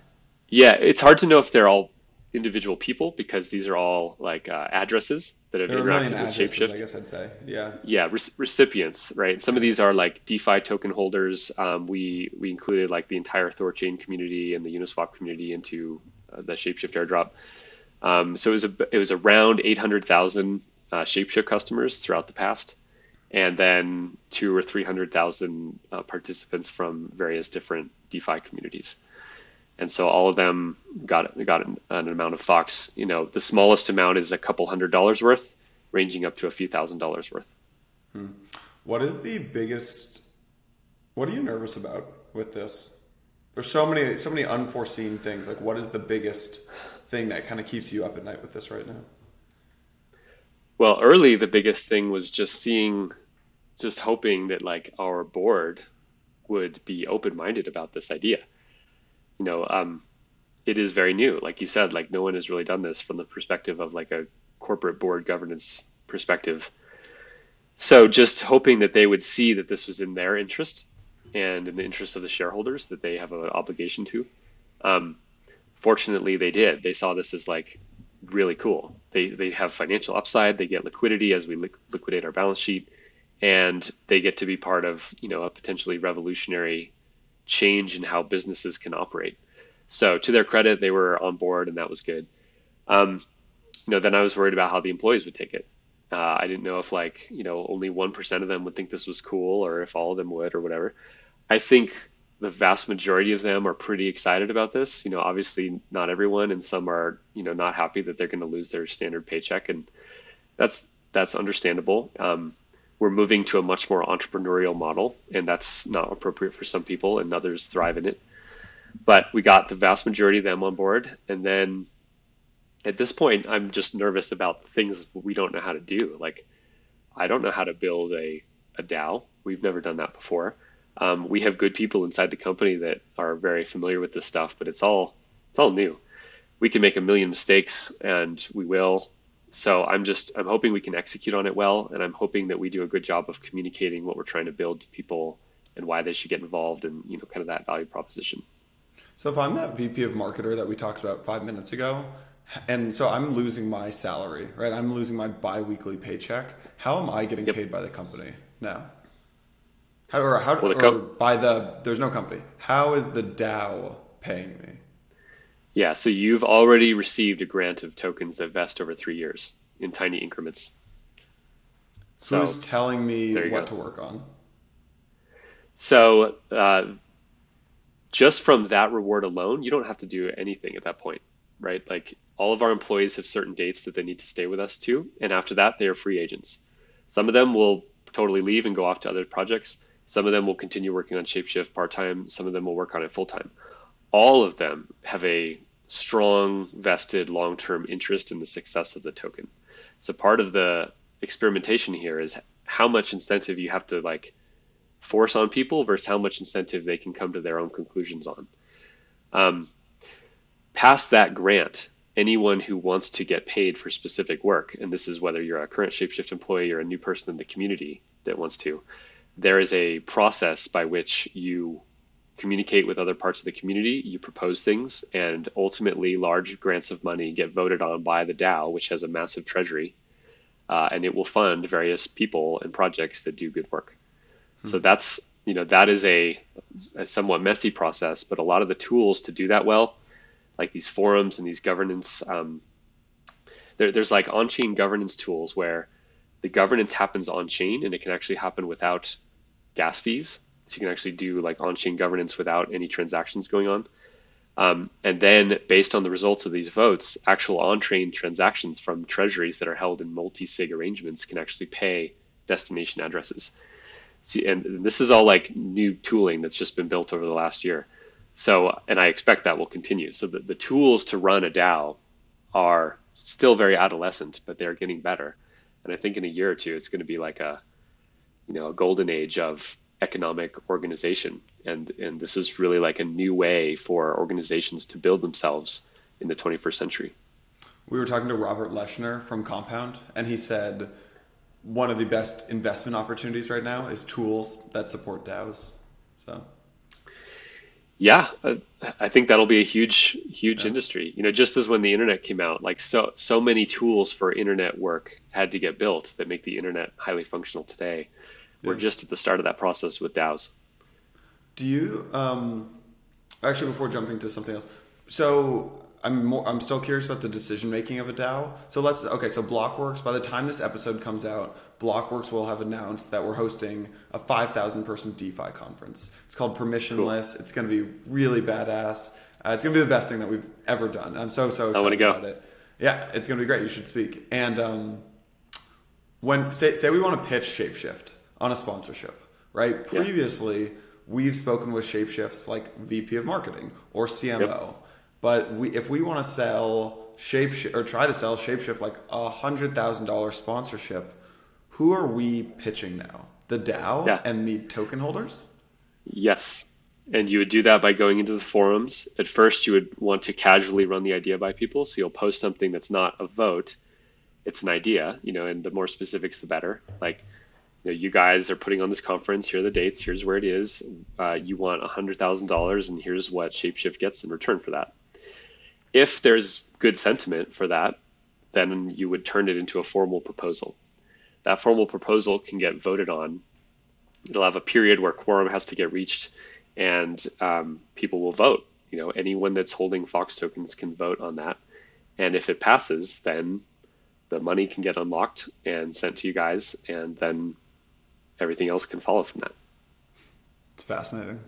Yeah, it's hard to know if they're all individual people because these are all like uh, addresses that have there interacted with Shapeshift. I guess I'd say, yeah. Yeah, re- recipients, right? Some of these are like DeFi token holders. Um, we we included like the entire Thorchain community and the Uniswap community into uh, the Shapeshift airdrop. Um, so it was a, it was around eight hundred thousand uh, Shapeshift customers throughout the past, and then two or three hundred thousand uh, participants from various different DeFi communities. And so all of them got got an, an, amount of Fox. You know, the smallest amount is a couple hundred dollars worth, ranging up to a few thousand dollars worth. Hmm. What is the biggest? What are you nervous about with this? There's so many so many unforeseen things. Like, what is the biggest thing that kind of keeps you up at night with this right now? Well, early the biggest thing was just seeing, just hoping that like our board would be open minded about this idea. You know, um, it is very new, like you said. Like no one has really done this from the perspective of like a corporate board governance perspective. So just hoping that they would see that this was in their interest and in the interest of the shareholders that they have an obligation to. Um, fortunately, they did. They saw this as like really cool. They they have financial upside. They get liquidity as we li- liquidate our balance sheet, and they get to be part of you know a potentially revolutionary change in how businesses can operate. So to their credit, they were on board, and that was good. Um, you know, then I was worried about how the employees would take it. Uh, I didn't know if like you know only one percent of them would think this was cool, or if all of them would, or whatever. I think the vast majority of them are pretty excited about this. You know, obviously not everyone, and some are you know not happy that they're going to lose their standard paycheck, and that's that's understandable. Um, we're moving to a much more entrepreneurial model, and that's not appropriate for some people, and others thrive in it. But we got the vast majority of them on board, and then at this point, I'm just nervous about things we don't know how to do. Like, I don't know how to build a a DAO. We've never done that before. Um, we have good people inside the company that are very familiar with this stuff, but it's all it's all new. We can make a million mistakes, and we will. So I'm just I'm hoping we can execute on it well, and I'm hoping that we do a good job of communicating what we're trying to build to people and why they should get involved, and you know, kind of that value proposition. So if I'm that VP of marketer that we talked about five minutes ago, and so I'm losing my salary, right? I'm losing my biweekly paycheck. How am I getting yep. paid by the company now? How or how well, the co- or by the there's no company. How is the dow paying me? Yeah, so you've already received a grant of tokens that vest over three years in tiny increments. So Who's telling me what go. to work on? So uh, just from that reward alone, you don't have to do anything at that point, right? Like all of our employees have certain dates that they need to stay with us to, and after that, they are free agents. Some of them will totally leave and go off to other projects. Some of them will continue working on Shapeshift part time. Some of them will work on it full time. All of them have a strong, vested, long term interest in the success of the token. So part of the experimentation here is how much incentive you have to like force on people versus how much incentive they can come to their own conclusions on. Um, past that grant, anyone who wants to get paid for specific work, and this is whether you're a current Shapeshift employee or a new person in the community that wants to, there is a process by which you communicate with other parts of the community, you propose things, and ultimately large grants of money get voted on by the DAO, which has a massive treasury, uh, and it will fund various people and projects that do good work. Hmm. So that's you know that is a, a somewhat messy process, but a lot of the tools to do that well, like these forums and these governance, um, there, there's like on-chain governance tools where the governance happens on chain and it can actually happen without gas fees. So you can actually do like on chain governance without any transactions going on. Um, and then, based on the results of these votes, actual on chain transactions from treasuries that are held in multi sig arrangements can actually pay destination addresses. See, and this is all like new tooling that's just been built over the last year. So, and I expect that will continue. So, the, the tools to run a DAO are still very adolescent, but they're getting better. And I think in a year or two, it's going to be like a, you know, a golden age of economic organization. And, and this is really like a new way for organizations to build themselves in the 21st century. We were talking to Robert Leshner from Compound, and he said one of the best investment opportunities right now is tools that support DAOs. So, yeah, uh, I think that'll be a huge, huge yeah. industry. You know, just as when the internet came out, like so, so many tools for internet work had to get built that make the internet highly functional today. We're just at the start of that process with DAOs. Do you, um, actually, before jumping to something else, so I'm more, I'm still curious about the decision making of a DAO. So let's okay. So Blockworks. By the time this episode comes out, Blockworks will have announced that we're hosting a 5,000 person DeFi conference. It's called Permissionless. Cool. It's going to be really badass. Uh, it's going to be the best thing that we've ever done. I'm so so excited go. about it. Yeah, it's going to be great. You should speak. And um, when say say we want to pitch Shapeshift on a sponsorship, right? Previously, yeah. we've spoken with Shapeshift's like VP of marketing or CMO. Yep but we, if we want to sell Shapeshift or try to sell Shapeshift like a hundred thousand dollar sponsorship, who are we pitching now? The DAO yeah. and the token holders? Yes. And you would do that by going into the forums. At first, you would want to casually run the idea by people. So you'll post something that's not a vote, it's an idea, you know, and the more specifics, the better. Like, you, know, you guys are putting on this conference. Here are the dates. Here's where it is. Uh, you want $100,000, and here's what Shapeshift gets in return for that if there's good sentiment for that, then you would turn it into a formal proposal. That formal proposal can get voted on. It'll have a period where quorum has to get reached, and um, people will vote. You know, anyone that's holding Fox tokens can vote on that, and if it passes, then the money can get unlocked and sent to you guys, and then everything else can follow from that. It's fascinating.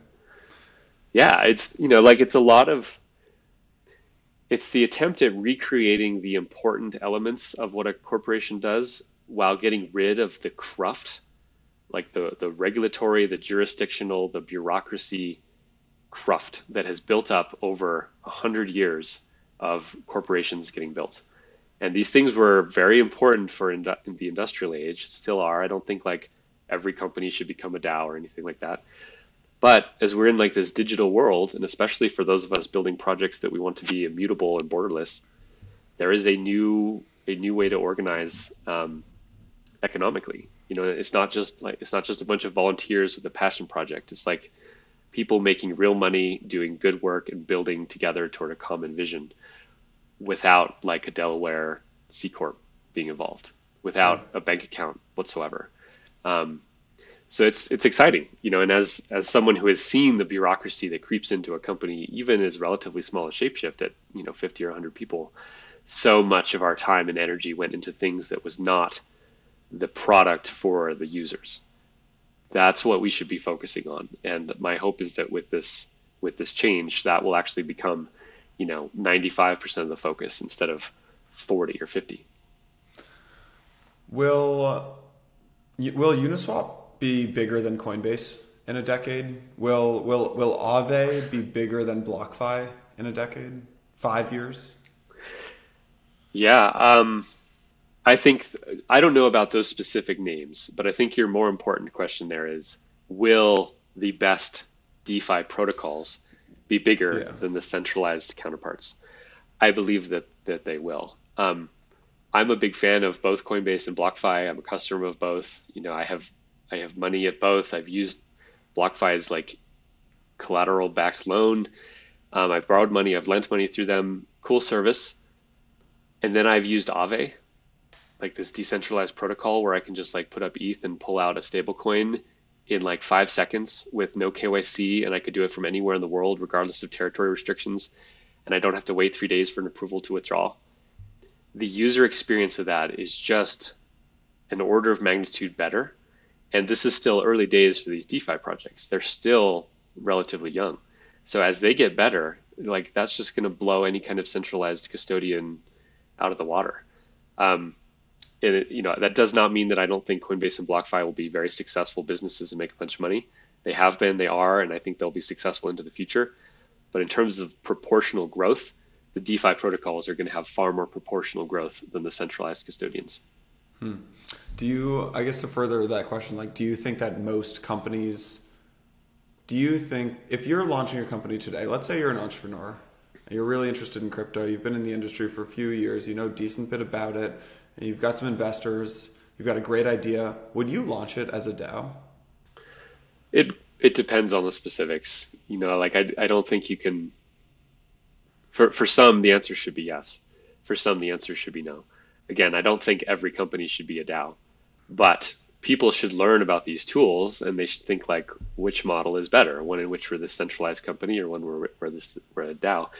Yeah, it's you know like it's a lot of it's the attempt at recreating the important elements of what a corporation does while getting rid of the cruft, like the, the regulatory, the jurisdictional, the bureaucracy cruft that has built up over a 100 years of corporations getting built. And these things were very important for in the industrial age, still are. I don't think like every company should become a DAO or anything like that. But as we're in like this digital world, and especially for those of us building projects that we want to be immutable and borderless, there is a new a new way to organize um, economically. You know, it's not just like it's not just a bunch of volunteers with a passion project. It's like people making real money, doing good work, and building together toward a common vision, without like a Delaware C corp being involved, without a bank account whatsoever. Um, so it's it's exciting, you know. And as as someone who has seen the bureaucracy that creeps into a company, even as relatively small as Shapeshift at you know 50 or 100 people, so much of our time and energy went into things that was not the product for the users. That's what we should be focusing on. And my hope is that with this with this change, that will actually become you know 95% of the focus instead of 40 or 50 will uh, will uniswap be bigger than coinbase in a decade will will will Aave be bigger than blockfi in a decade five years yeah um, i think i don't know about those specific names but i think your more important question there is will the best defi protocols be bigger yeah. than the centralized counterparts. I believe that that they will. Um, I'm a big fan of both Coinbase and BlockFi. I'm a customer of both. You know, I have I have money at both. I've used BlockFi as like collateral backed loan. Um, I've borrowed money. I've lent money through them. Cool service. And then I've used Aave, like this decentralized protocol where I can just like put up ETH and pull out a stablecoin in like five seconds with no KYC, and I could do it from anywhere in the world, regardless of territory restrictions, and I don't have to wait three days for an approval to withdraw. The user experience of that is just an order of magnitude better. And this is still early days for these DeFi projects. They're still relatively young. So as they get better, like that's just going to blow any kind of centralized custodian out of the water. Um, and it, you know that does not mean that I don't think Coinbase and BlockFi will be very successful businesses and make a bunch of money. They have been, they are, and I think they'll be successful into the future. But in terms of proportional growth, the DeFi protocols are going to have far more proportional growth than the centralized custodians. Hmm. Do you, I guess, to further that question, like, do you think that most companies, do you think if you're launching a company today, let's say you're an entrepreneur, you're really interested in crypto, you've been in the industry for a few years, you know a decent bit about it, and you've got some investors, you've got a great idea, would you launch it as a DAO? It it depends on the specifics. You know, like I, I don't think you can. For for some, the answer should be yes. For some, the answer should be no. Again, I don't think every company should be a DAO, but people should learn about these tools and they should think like which model is better, one in which we're this centralized company or one where we're this we're a DAO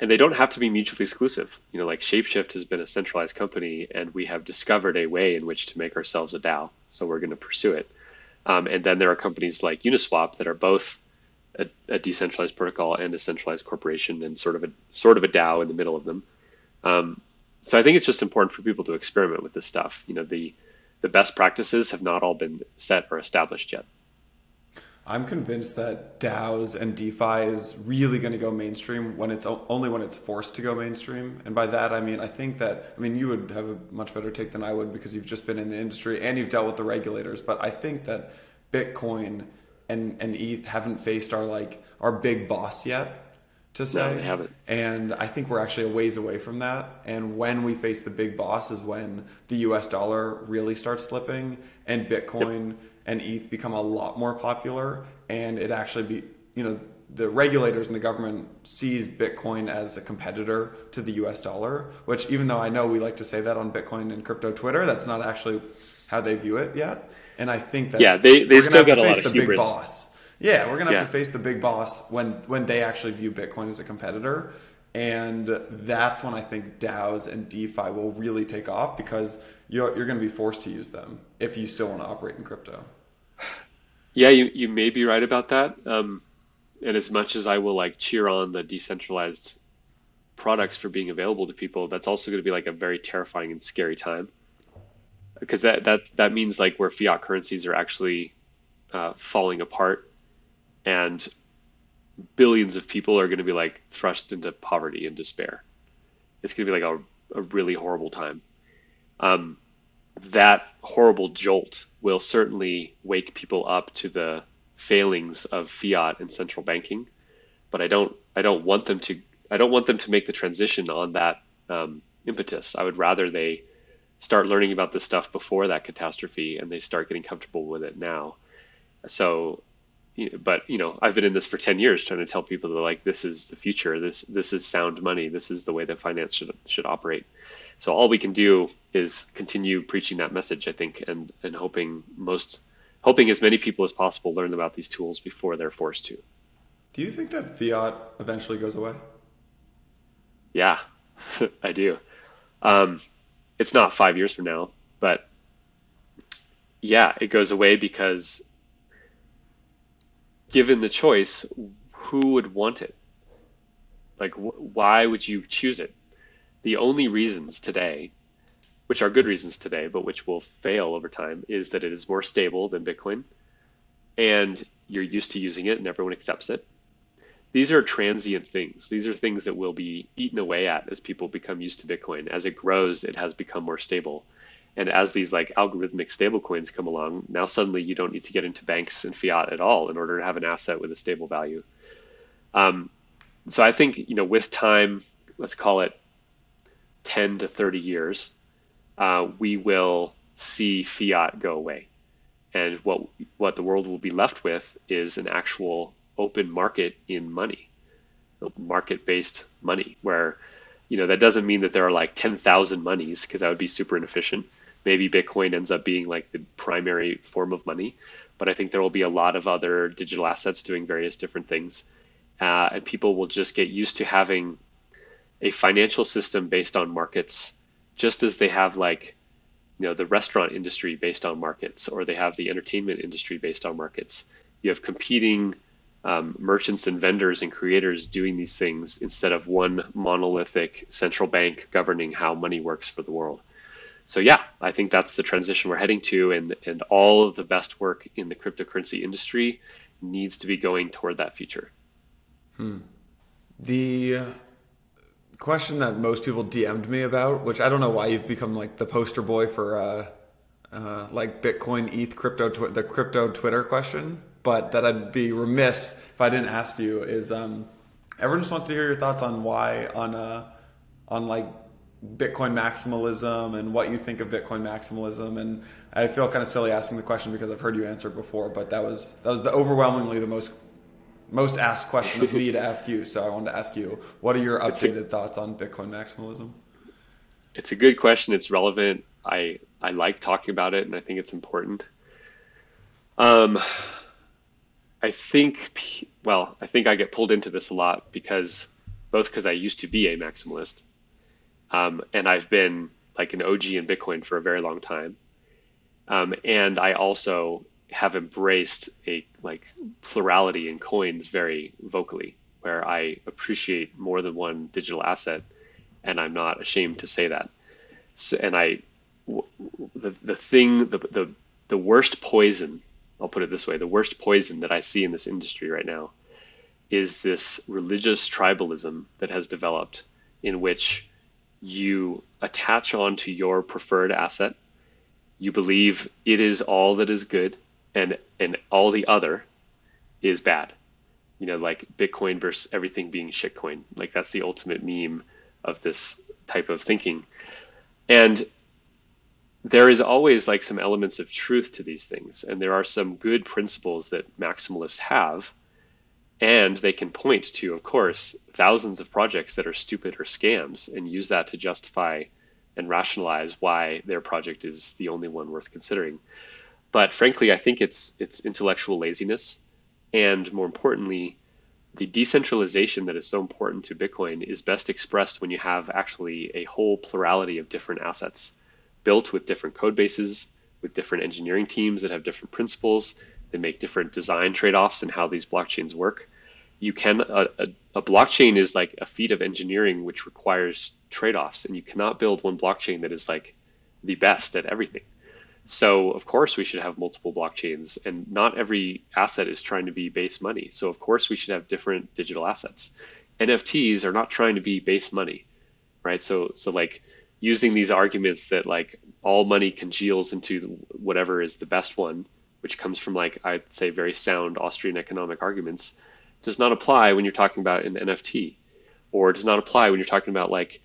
and they don't have to be mutually exclusive. You know, like Shapeshift has been a centralized company, and we have discovered a way in which to make ourselves a DAO. So we're going to pursue it. Um, and then there are companies like Uniswap that are both a, a, decentralized protocol and a centralized corporation, and sort of a sort of a DAO in the middle of them. Um, so I think it's just important for people to experiment with this stuff. You know, the the best practices have not all been set or established yet. I'm convinced that DAOs and DeFi is really going to go mainstream when it's only when it's forced to go mainstream. And by that, I mean, I think that, I mean, you would have a much better take than I would because you've just been in the industry and you've dealt with the regulators. But I think that Bitcoin and, and ETH haven't faced our like our big boss yet to say. No, they haven't. And I think we're actually a ways away from that. And when we face the big boss is when the US dollar really starts slipping and Bitcoin yep and ETH become a lot more popular, and it actually be you know the regulators and the government sees Bitcoin as a competitor to the US dollar, which even though I know we like to say that on Bitcoin and crypto Twitter, that's not actually how they view it yet. And I think that yeah, they they still got a lot of the hubris. big boss. Yeah, we're gonna have yeah. to face the big boss when when they actually view Bitcoin as a competitor. And that's when I think DAOs and DeFi will really take off because you're, you're going to be forced to use them if you still want to operate in crypto. Yeah, you, you may be right about that. Um, and as much as I will like cheer on the decentralized products for being available to people, that's also going to be like a very terrifying and scary time because that that that means like where fiat currencies are actually uh, falling apart and billions of people are going to be like thrust into poverty and despair. It's going to be like a, a really horrible time. Um, that horrible jolt will certainly wake people up to the failings of fiat and central banking. But I don't I don't want them to I don't want them to make the transition on that um, impetus. I would rather they start learning about this stuff before that catastrophe and they start getting comfortable with it now. So, but you know, I've been in this for ten years trying to tell people that like this is the future. This this is sound money. This is the way that finance should should operate. So all we can do is continue preaching that message, I think, and and hoping most hoping as many people as possible learn about these tools before they're forced to. Do you think that fiat eventually goes away? Yeah, I do. Um, it's not five years from now, but yeah, it goes away because given the choice, who would want it? Like, wh- why would you choose it? The only reasons today, which are good reasons today, but which will fail over time, is that it is more stable than Bitcoin, and you're used to using it, and everyone accepts it. These are transient things. These are things that will be eaten away at as people become used to Bitcoin. As it grows, it has become more stable and as these like algorithmic stablecoins come along, now suddenly you don't need to get into banks and fiat at all in order to have an asset with a stable value. Um, so I think you know with time, let's call it 10 to 30 years, uh, we will see fiat go away, and what what the world will be left with is an actual open market in money, market-based money, where you know that doesn't mean that there are like 10,000 monies because that would be super inefficient maybe Bitcoin ends up being like the primary form of money. But I think there will be a lot of other digital assets doing various different things. Uh, and people will just get used to having a financial system based on markets, just as they have like, you know, the restaurant industry based on markets, or they have the entertainment industry based on markets. You have competing um, merchants and vendors and creators doing these things instead of one monolithic central bank governing how money works for the world so yeah, I think that's the transition we're heading to, and and all of the best work in the cryptocurrency industry needs to be going toward that future. Hmm. The question that most people DM'd me about, which I don't know why you've become like the poster boy for uh, uh, like Bitcoin, ETH, crypto, tw- the crypto Twitter question, but that I'd be remiss if I didn't ask you is um, everyone just wants to hear your thoughts on why on uh, on like Bitcoin maximalism and what you think of Bitcoin maximalism. And I feel kind of silly asking the question because I've heard you answer it before, but that was that was the overwhelmingly the most most asked question of me to ask you. So I wanted to ask you, what are your updated a, thoughts on Bitcoin maximalism? It's a good question. It's relevant. I I like talking about it, and I think it's important. Um, I think well, I think I get pulled into this a lot because both because I used to be a maximalist um, and I've been like an OG in Bitcoin for a very long time. Um, and I also have embraced a like plurality in coins very vocally, where I appreciate more than one digital asset, and I'm not ashamed to say that. So, and I, the the thing, the the the worst poison, I'll put it this way, the worst poison that I see in this industry right now, is this religious tribalism that has developed, in which you attach on to your preferred asset. You believe it is all that is good and and all the other is bad. You know, like Bitcoin versus everything being shitcoin. Like that's the ultimate meme of this type of thinking. And there is always like some elements of truth to these things. And there are some good principles that maximalists have and they can point to, of course, thousands of projects that are stupid or scams and use that to justify and rationalize why their project is the only one worth considering. But frankly, I think it's it's intellectual laziness, and more importantly, the decentralization that is so important to Bitcoin is best expressed when you have actually a whole plurality of different assets built with different code bases, with different engineering teams that have different principles, they make different design trade-offs in how these blockchains work. You can a, a, a blockchain is like a feat of engineering which requires trade-offs, and you cannot build one blockchain that is like the best at everything. So of course we should have multiple blockchains, and not every asset is trying to be base money. So of course we should have different digital assets. NFTs are not trying to be base money, right? So so like using these arguments that like all money congeals into whatever is the best one which comes from like I'd say very sound Austrian economic arguments, does not apply when you're talking about an NFT, or does not apply when you're talking about like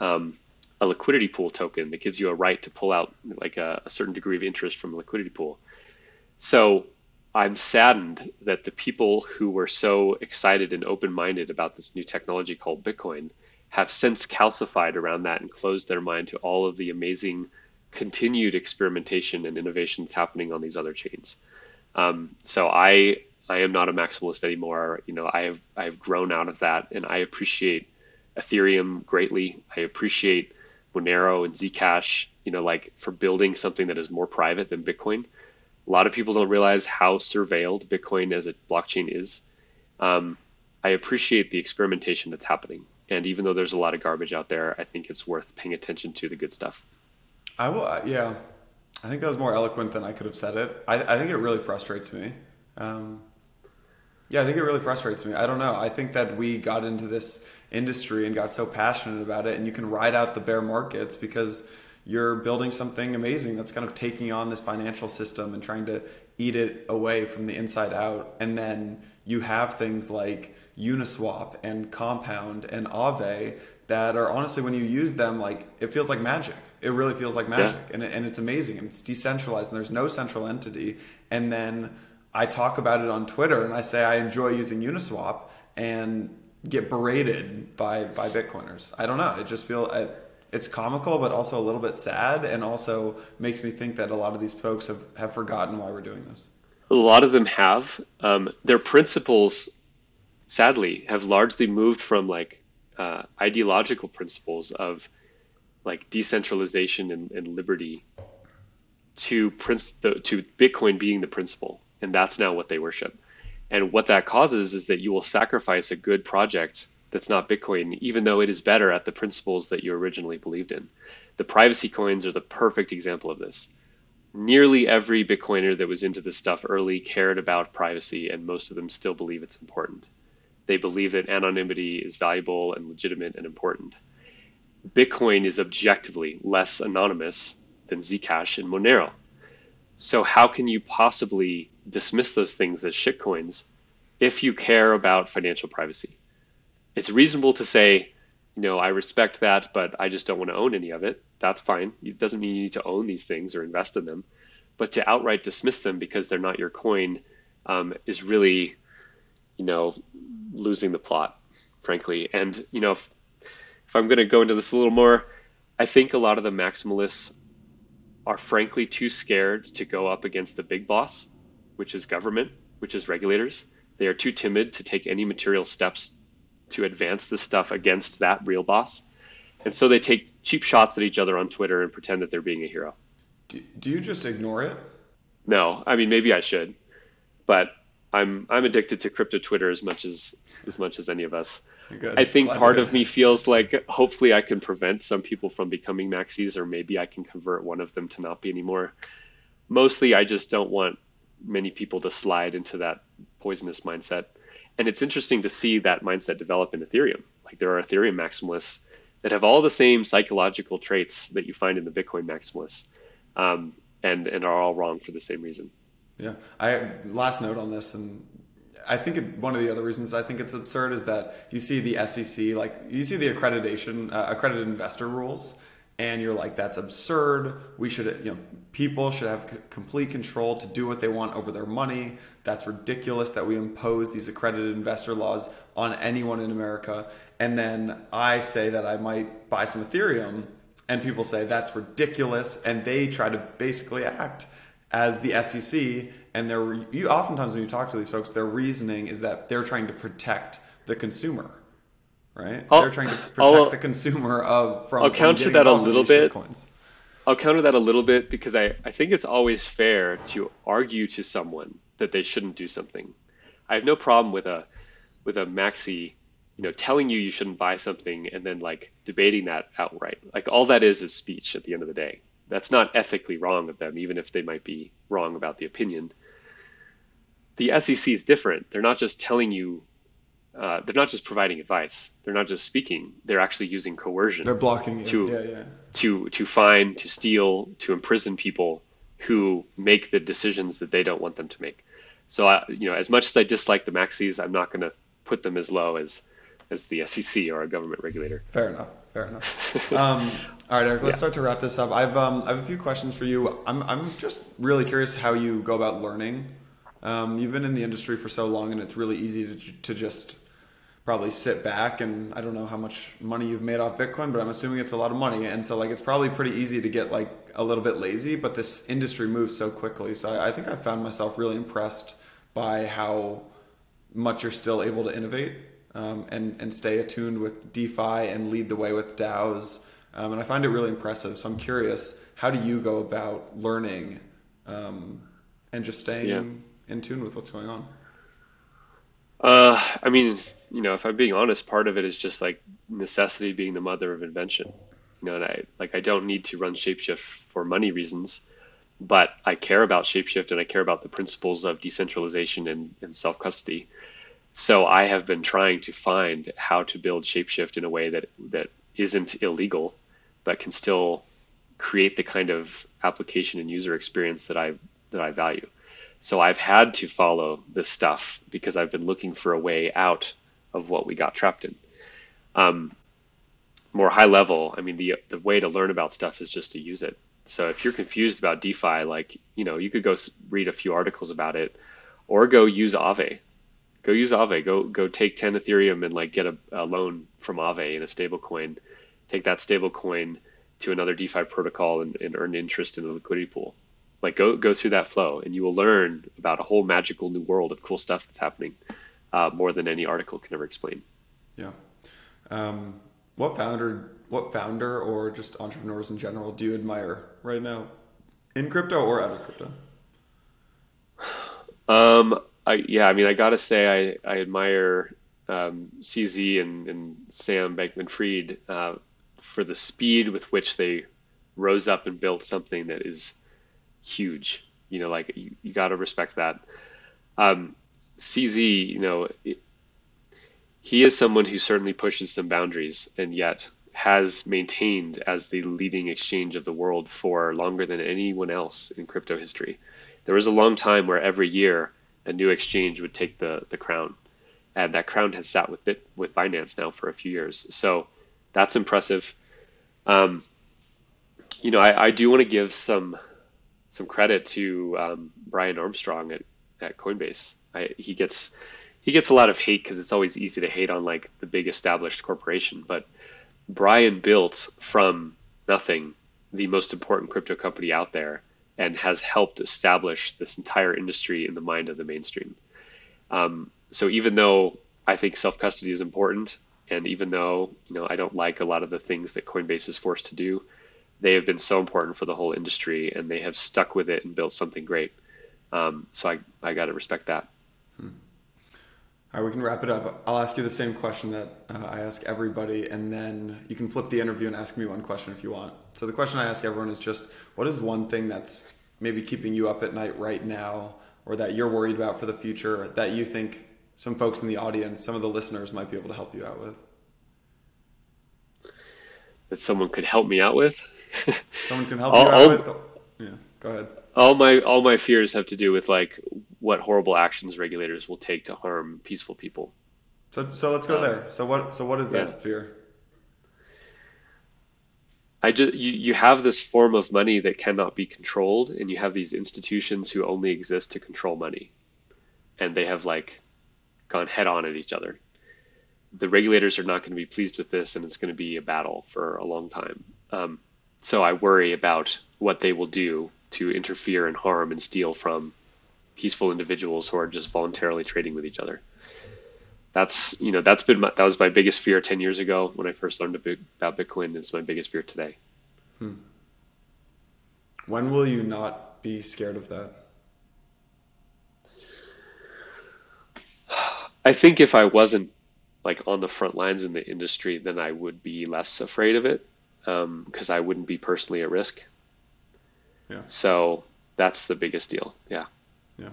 um, a liquidity pool token that gives you a right to pull out like a, a certain degree of interest from a liquidity pool. So I'm saddened that the people who were so excited and open-minded about this new technology called Bitcoin have since calcified around that and closed their mind to all of the amazing continued experimentation and innovation that's happening on these other chains. Um, so I I am not a maximalist anymore. You know, I have I have grown out of that, and I appreciate Ethereum greatly. I appreciate Monero and Zcash. You know, like for building something that is more private than Bitcoin. A lot of people don't realize how surveilled Bitcoin as a blockchain is. Um, I appreciate the experimentation that's happening. And even though there's a lot of garbage out there, I think it's worth paying attention to the good stuff. I will, uh, yeah. I think that was more eloquent than I could have said it. I, I think it really frustrates me. Um, yeah, I think it really frustrates me. I don't know. I think that we got into this industry and got so passionate about it, and you can ride out the bear markets because you're building something amazing that's kind of taking on this financial system and trying to eat it away from the inside out. And then you have things like Uniswap and Compound and Aave that are honestly, when you use them, like it feels like magic. It really feels like magic, yeah. and, and it's amazing. And it's decentralized, and there's no central entity. And then I talk about it on Twitter, and I say I enjoy using Uniswap, and get berated by by Bitcoiners. I don't know. It just feel it's comical, but also a little bit sad, and also makes me think that a lot of these folks have have forgotten why we're doing this. A lot of them have. Um, their principles, sadly, have largely moved from like uh, ideological principles of like decentralization and, and liberty to prince to Bitcoin being the principle, and that's now what they worship. And what that causes is that you will sacrifice a good project that's not Bitcoin, even though it is better at the principles that you originally believed in. The privacy coins are the perfect example of this. Nearly every Bitcoiner that was into this stuff early cared about privacy, and most of them still believe it's important. They believe that anonymity is valuable and legitimate and important. Bitcoin is objectively less anonymous than Zcash and Monero. So, how can you possibly dismiss those things as shitcoins if you care about financial privacy? It's reasonable to say, you know, I respect that, but I just don't want to own any of it. That's fine. It doesn't mean you need to own these things or invest in them. But to outright dismiss them because they're not your coin um, is really, you know, losing the plot, frankly. And you know, if, if I'm going to go into this a little more, I think a lot of the maximalists are frankly too scared to go up against the big boss, which is government, which is regulators. They are too timid to take any material steps to advance the stuff against that real boss. And so they take cheap shots at each other on Twitter and pretend that they're being a hero. Do, do you just ignore it? No, I mean maybe I should, but I'm I'm addicted to crypto Twitter as much as as much as any of us. I think Glad part of me feels like hopefully I can prevent some people from becoming maxis, or maybe I can convert one of them to not be anymore. Mostly, I just don't want many people to slide into that poisonous mindset. And it's interesting to see that mindset develop in Ethereum. Like there are Ethereum maximalists that have all the same psychological traits that you find in the Bitcoin maximalists, um, and and are all wrong for the same reason. Yeah. I last note on this, and I think it, one of the other reasons I think it's absurd is that you see the SEC, like you see the accreditation, uh, accredited investor rules, and you're like, that's absurd. We should, you know, people should have c- complete control to do what they want over their money. That's ridiculous that we impose these accredited investor laws on anyone in America. And then I say that I might buy some Ethereum, and people say that's ridiculous, and they try to basically act as the SEC, and they're you oftentimes when you talk to these folks, their reasoning is that they're trying to protect the consumer, right? I'll, they're trying to protect I'll, the consumer of from. I'll counter that a little bit. I'll counter that a little bit because I, I think it's always fair to argue to someone that they shouldn't do something. I have no problem with a with a maxi, you know, telling you you shouldn't buy something and then like debating that outright. Like all that is is speech at the end of the day that's not ethically wrong of them, even if they might be wrong about the opinion. The SEC is different. They're not just telling you, uh, they're not just providing advice. They're not just speaking. They're actually using coercion. They're blocking to yeah, yeah. to to fine, to steal, to imprison people who make the decisions that they don't want them to make. So, I, you know, as much as I dislike the maxis, I'm not going to put them as low as as the SEC or a government regulator. Fair enough. Fair enough. Um, all right, Erik. Let's yeah. start to wrap this up. I've um, I have a few questions for you. I'm I'm just really curious how you go about learning. Um, you've been in the industry for so long, and it's really easy to to just probably sit back and I don't know how much money you've made off Bitcoin, but I'm assuming it's a lot of money. And so like it's probably pretty easy to get like a little bit lazy, but this industry moves so quickly. So I, I think I found myself really impressed by how much you're still able to innovate um, and and stay attuned with DeFi and lead the way with DAOs. Um, and I find it really impressive. So I'm curious, how do you go about learning um, and just staying yeah. in tune with what's going on? Uh, I mean, you know, if I'm being honest, part of it is just like necessity being the mother of invention. You know, and I like I don't need to run Shapeshift for money reasons, but I care about Shapeshift and I care about the principles of decentralization and, and self custody. So I have been trying to find how to build Shapeshift in a way that that isn't illegal, but can still create the kind of application and user experience that I that I value. So I've had to follow this stuff because I've been looking for a way out of what we got trapped in. Um, more high level, I mean, the the way to learn about stuff is just to use it. So if you're confused about DeFi, like you know, you could go read a few articles about it, or go use Aave. Go use Aave. Go go take 10 Ethereum and like get a, a loan from Aave in a stable coin. Take that stable coin to another DeFi protocol and, and earn interest in the liquidity pool. Like go go through that flow, and you will learn about a whole magical new world of cool stuff that's happening, uh, more than any article can ever explain. Yeah. Um, what founder, what founder, or just entrepreneurs in general do you admire right now, in crypto or out of crypto? Um, I yeah, I mean, I gotta say, I I admire um, CZ and, and Sam Bankman-Fried uh, for the speed with which they rose up and built something that is huge. You know, like you, you got to respect that. Um, CZ, you know, it, he is someone who certainly pushes some boundaries and yet has maintained as the leading exchange of the world for longer than anyone else in crypto history. There was a long time where every year a new exchange would take the, the crown. And that crown has sat with Bit, with Binance now for a few years. So that's impressive. Um, you know, I, I do want to give some some credit to um, Brian Armstrong at, at Coinbase. I, he gets he gets a lot of hate because it's always easy to hate on like the big established corporation, but Brian built from nothing the most important crypto company out there and has helped establish this entire industry in the mind of the mainstream. Um, so even though I think self custody is important, and even though you know I don't like a lot of the things that Coinbase is forced to do, they have been so important for the whole industry and they have stuck with it and built something great. Um, so I, I got to respect that. Hmm. All right, we can wrap it up. I'll ask you the same question that uh, I ask everybody, and then you can flip the interview and ask me one question if you want. So the question I ask everyone is just, what is one thing that's maybe keeping you up at night right now, or that you're worried about for the future, that you think some folks in the audience, some of the listeners might be able to help you out with? That someone could help me out with? Someone can help you out with. Yeah, go ahead. All my all my fears have to do with like what horrible actions regulators will take to harm peaceful people. So so let's go um, there. So what so what is that yeah. fear? I just you, you have this form of money that cannot be controlled, and you have these institutions who only exist to control money, and they have like gone head on at each other. The regulators are not going to be pleased with this, and it's going to be a battle for a long time. Um, so I worry about what they will do to interfere and harm and steal from peaceful individuals who are just voluntarily trading with each other. That's you know that's been my, that was my biggest fear ten years ago when I first learned about Bitcoin. It's my biggest fear today. Hmm. When will you not be scared of that? I think if I wasn't like on the front lines in the industry, then I would be less afraid of it because um, I wouldn't be personally at risk. Yeah. So that's the biggest deal. Yeah. Yeah.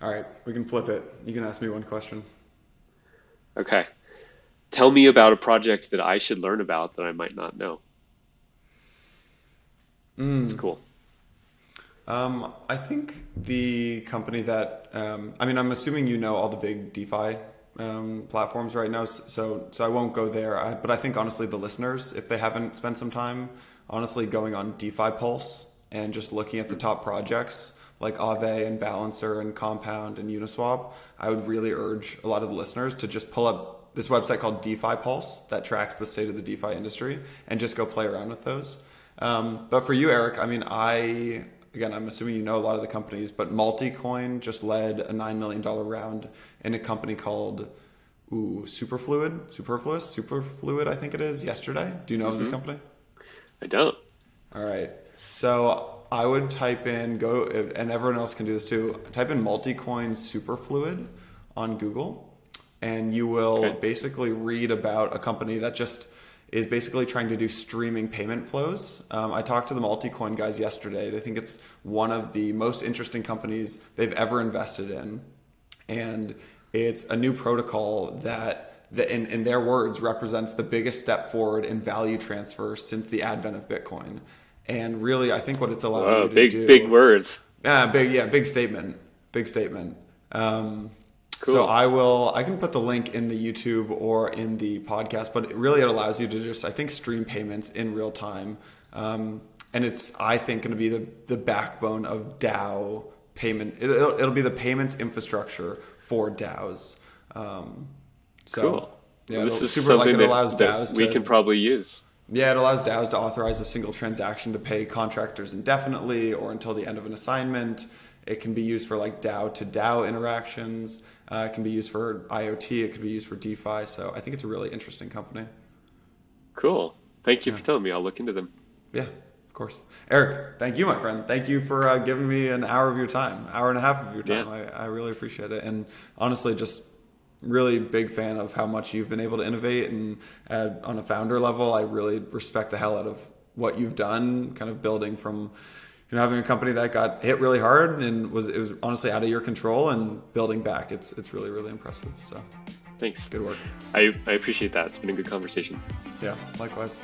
All right. We can flip it. You can ask me one question. Okay. Tell me about a project that I should learn about that I might not know. Mm. It's cool. Um, I think the company that, um, I mean, I'm assuming you know all the big DeFi um, platforms right now, so so I won't go there. I, but I think honestly, the listeners, if they haven't spent some time, honestly, going on DeFi Pulse and just looking at the top projects like Aave and Balancer and Compound and Uniswap, I would really urge a lot of the listeners to just pull up this website called DeFi Pulse that tracks the state of the DeFi industry and just go play around with those. Um, but for you, Erik, I mean, I again, I'm assuming you know a lot of the companies, but Multicoin just led a $9 million round in a company called ooh, Superfluid, Superfluous, Superfluid, I think it is, yesterday. Do you know mm-hmm. of this mm-hmm. company? I don't. All right. So I would type in, go, and everyone else can do this too, type in Multicoin Superfluid on Google. and you will Okay. basically read about a company that just is basically trying to do streaming payment flows. Um, I talked to the Multicoin guys yesterday. They think it's one of the most interesting companies they've ever invested in, and it's a new protocol that, that in, in their words, represents the biggest step forward in value transfer since the advent of Bitcoin. And really, I think what it's allowing Oh, you to big do, big words. yeah, big yeah, big statement. Big statement. Um, Cool. So I will. I can put the link in the YouTube or in the podcast, but it really it allows you to just I think stream payments in real time, um, and it's I think going to be the the backbone of DAO payment. It, will it'll be the payments infrastructure for DAOs. Um, so Cool. yeah, this is super like something it that, allows DAOs we to can probably use. Yeah, it allows DAOs to authorize a single transaction to pay contractors indefinitely or until the end of an assignment. It can be used for like DAO to DAO interactions. Uh, it can be used for IoT. It could be used for DeFi. So I think it's a really interesting company. Cool. Thank you for telling me. I'll look into them. Yeah, of course. Erik, thank you, my friend. Thank you for uh, giving me an hour of your time, hour and a half of your time. Yeah. I, I really appreciate it. And honestly, just really big fan of how much you've been able to innovate. And uh, on a founder level, I really respect the hell out of what you've done, kind of building from you know having a company that got hit really hard and was it was honestly out of your control and building back. It's it's really really impressive. So Thanks. good work. I, I appreciate that. It's been a good conversation. Yeah, likewise.